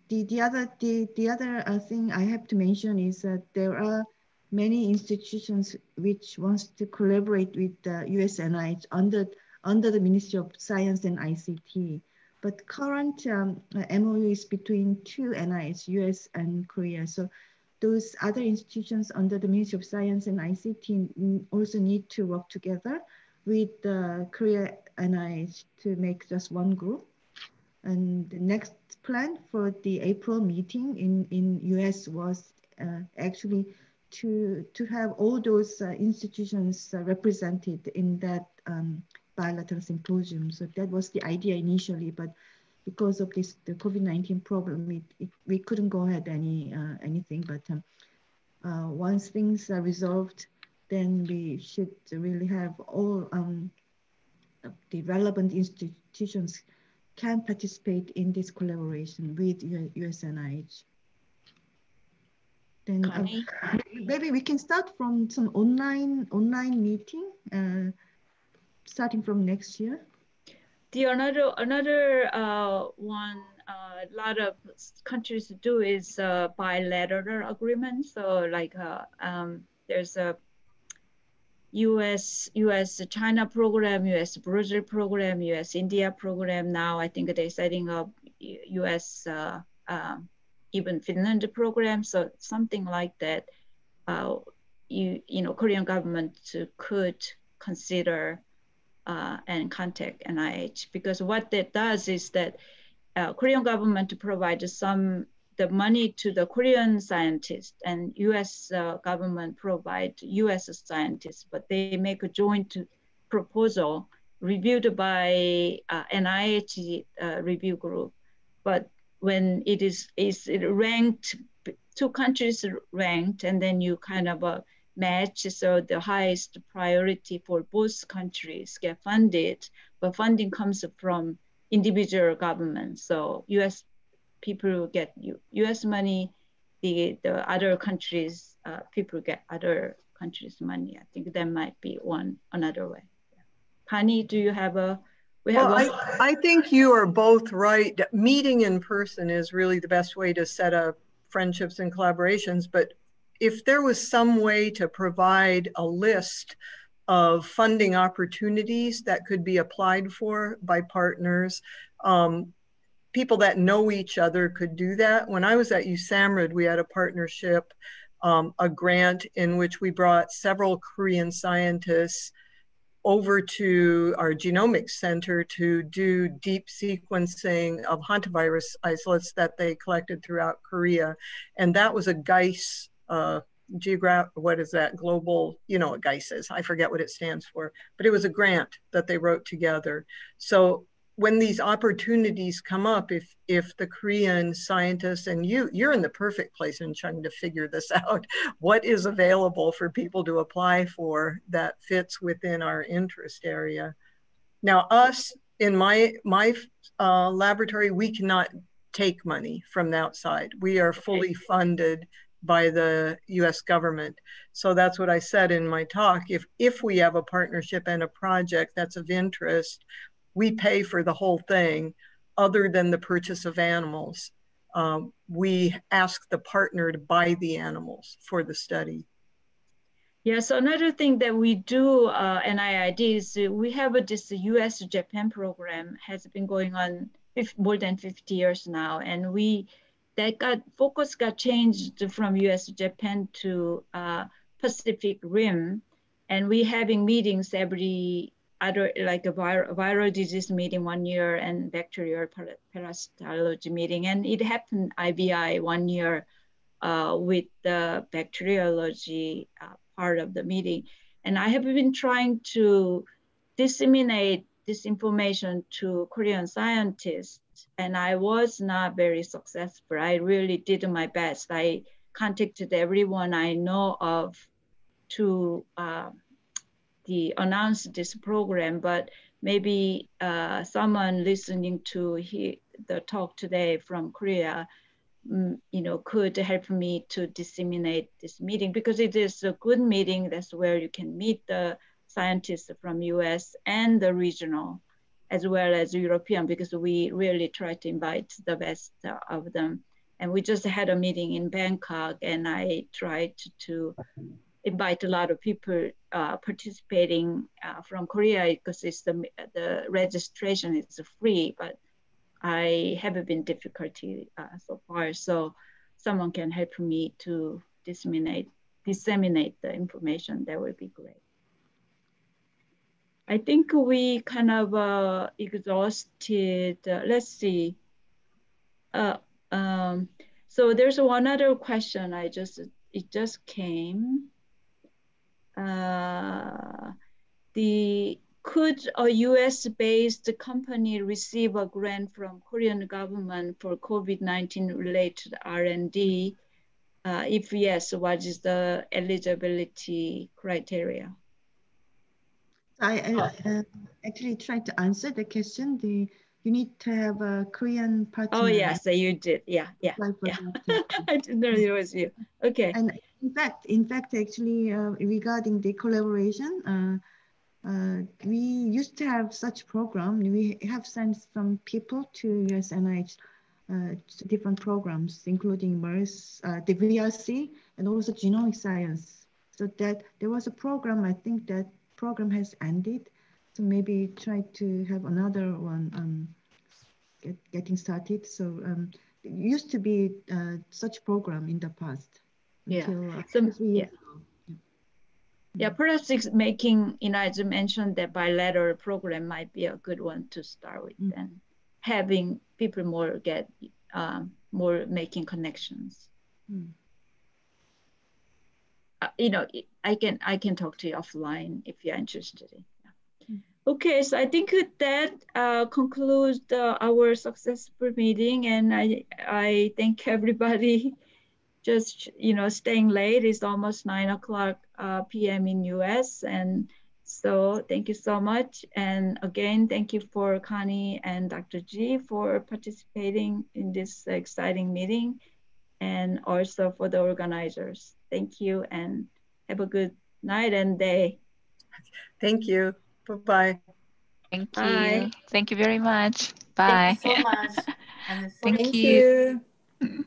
the, the other, the, the other uh, thing I have to mention is that there are many institutions which wants to collaborate with the USNIH under, under the Ministry of Science and ICT. But current um, MOU is between two NIH, US and Korea. So those other institutions under the Ministry of Science and ICT also need to work together with the Korea NIH to make just one group. And the next plan for the April meeting in, in US was uh, actually to, to have all those uh, institutions uh, represented in that um, bilateral symposium. So that was the idea initially, but because of this the COVID-19 problem, it, it, we couldn't go ahead any uh, anything. But um, uh, once things are resolved, then we should really have all um, the relevant institutions can participate in this collaboration with USNIH. Then uh, maybe we can start from some online online meeting, uh, starting from next year. The another another uh, one uh, a lot of countries do is uh, bilateral agreement. So like uh, um, there's a U.S. U.S. China program, U.S. Brazil program, U.S. India program. Now I think they're setting up U.S. Uh, um, even Finland program. So something like that, uh, you you know, Korean government could consider uh, and contact NIH because what that does is that uh, Korean government provides some the money to the Korean scientists and U.S. Uh, government provide U.S. scientists, but they make a joint proposal reviewed by uh, NIH uh, review group. But when it is is ranked, two countries ranked, and then you kind of uh, match, so the highest priority for both countries get funded, but funding comes from individual governments. So U.S. people get U.S. money, the the other countries uh, people get other countries' money. I think that might be one another way. Connie, do you have a? We have well, I, I think you are both right. Meeting in person is really the best way to set up friendships and collaborations. But if there was some way to provide a list of funding opportunities that could be applied for by partners, um, people that know each other could do that. When I was at USAMRIID, we had a partnership, um, a grant in which we brought several Korean scientists over to our genomics center to do deep sequencing of hantavirus isolates that they collected throughout Korea. And that was a GEIS, uh, geograph, what is that, global, you know what GEIS is, I forget what it stands for, but it was a grant that they wrote together. So when these opportunities come up, if if the Korean scientists and you you're in the perfect place in trying to figure this out, what is available for people to apply for that fits within our interest area. Now, us in my my uh, laboratory, we cannot take money from the outside. We are fully funded by the U.S. government. So that's what I said in my talk. If if we have a partnership and a project that's of interest, we pay for the whole thing other than the purchase of animals. Um, we ask the partner to buy the animals for the study. Yeah, so another thing that we do uh, NIAID is we have a, this US Japan program has been going on more than 50 years now. And we, that got, focus got changed from US Japan to uh, Pacific Rim. And we having meetings every other like a viral, viral disease meeting one year and bacterial parasitology meeting. And it happened IVI one year uh, with the bacteriology uh, part of the meeting. And I have been trying to disseminate this information to Korean scientists and I was not very successful. I really did my best. I contacted everyone I know of to uh, the announce this program, but maybe uh, someone listening to he, the talk today from Korea, mm, you know, could help me to disseminate this meeting because it is a good meeting. That's where you can meet the scientists from US and the regional as well as European because we really try to invite the best of them. And we just had a meeting in Bangkok and I tried to invite a lot of people uh, participating uh, from Korea because the, registration is free, but I haven't been difficulty uh, so far. So someone can help me to disseminate, disseminate the information, that would be great. I think we kind of uh, exhausted, uh, let's see. Uh, um, so there's one other question I just, it just came uh, the could a US-based company receive a grant from Korean government for COVID-19 related R&D? Uh, if yes, what is the eligibility criteria? I, I uh, actually tried to answer the question. The you need to have a Korean partner. Oh yes, so you did. Yeah, yeah, yeah. I didn't know it was you. Okay. And in fact, in fact, actually, uh, regarding the collaboration, uh, uh, we used to have such program. We have sent some people to USNIH uh, different programs, including MERS, uh, the VRC, and also genomic science. So that there was a program, I think that program has ended. So maybe try to have another one um, get, getting started. So um, used to be uh, such program in the past. Yeah. Until, uh, So, yeah. Yeah, perhaps it's making, you know, as you mentioned, that bilateral program might be a good one to start with Mm. and having people more get, um, more making connections. Mm. Uh, you know, I can, I can talk to you offline if you're interested. in- yeah. Mm. Okay, so I think that uh, concludes the, our successful meeting and I, I thank everybody just you know staying late it's almost nine o'clock uh, p.m in us and so thank you so much and again thank you for connie and dr g for participating in this exciting meeting and also for the organizers thank you and have a good night and day Thank you. Bye-bye. Thank you. Thank you very much. Bye. Thank you so much. And Thank thank you.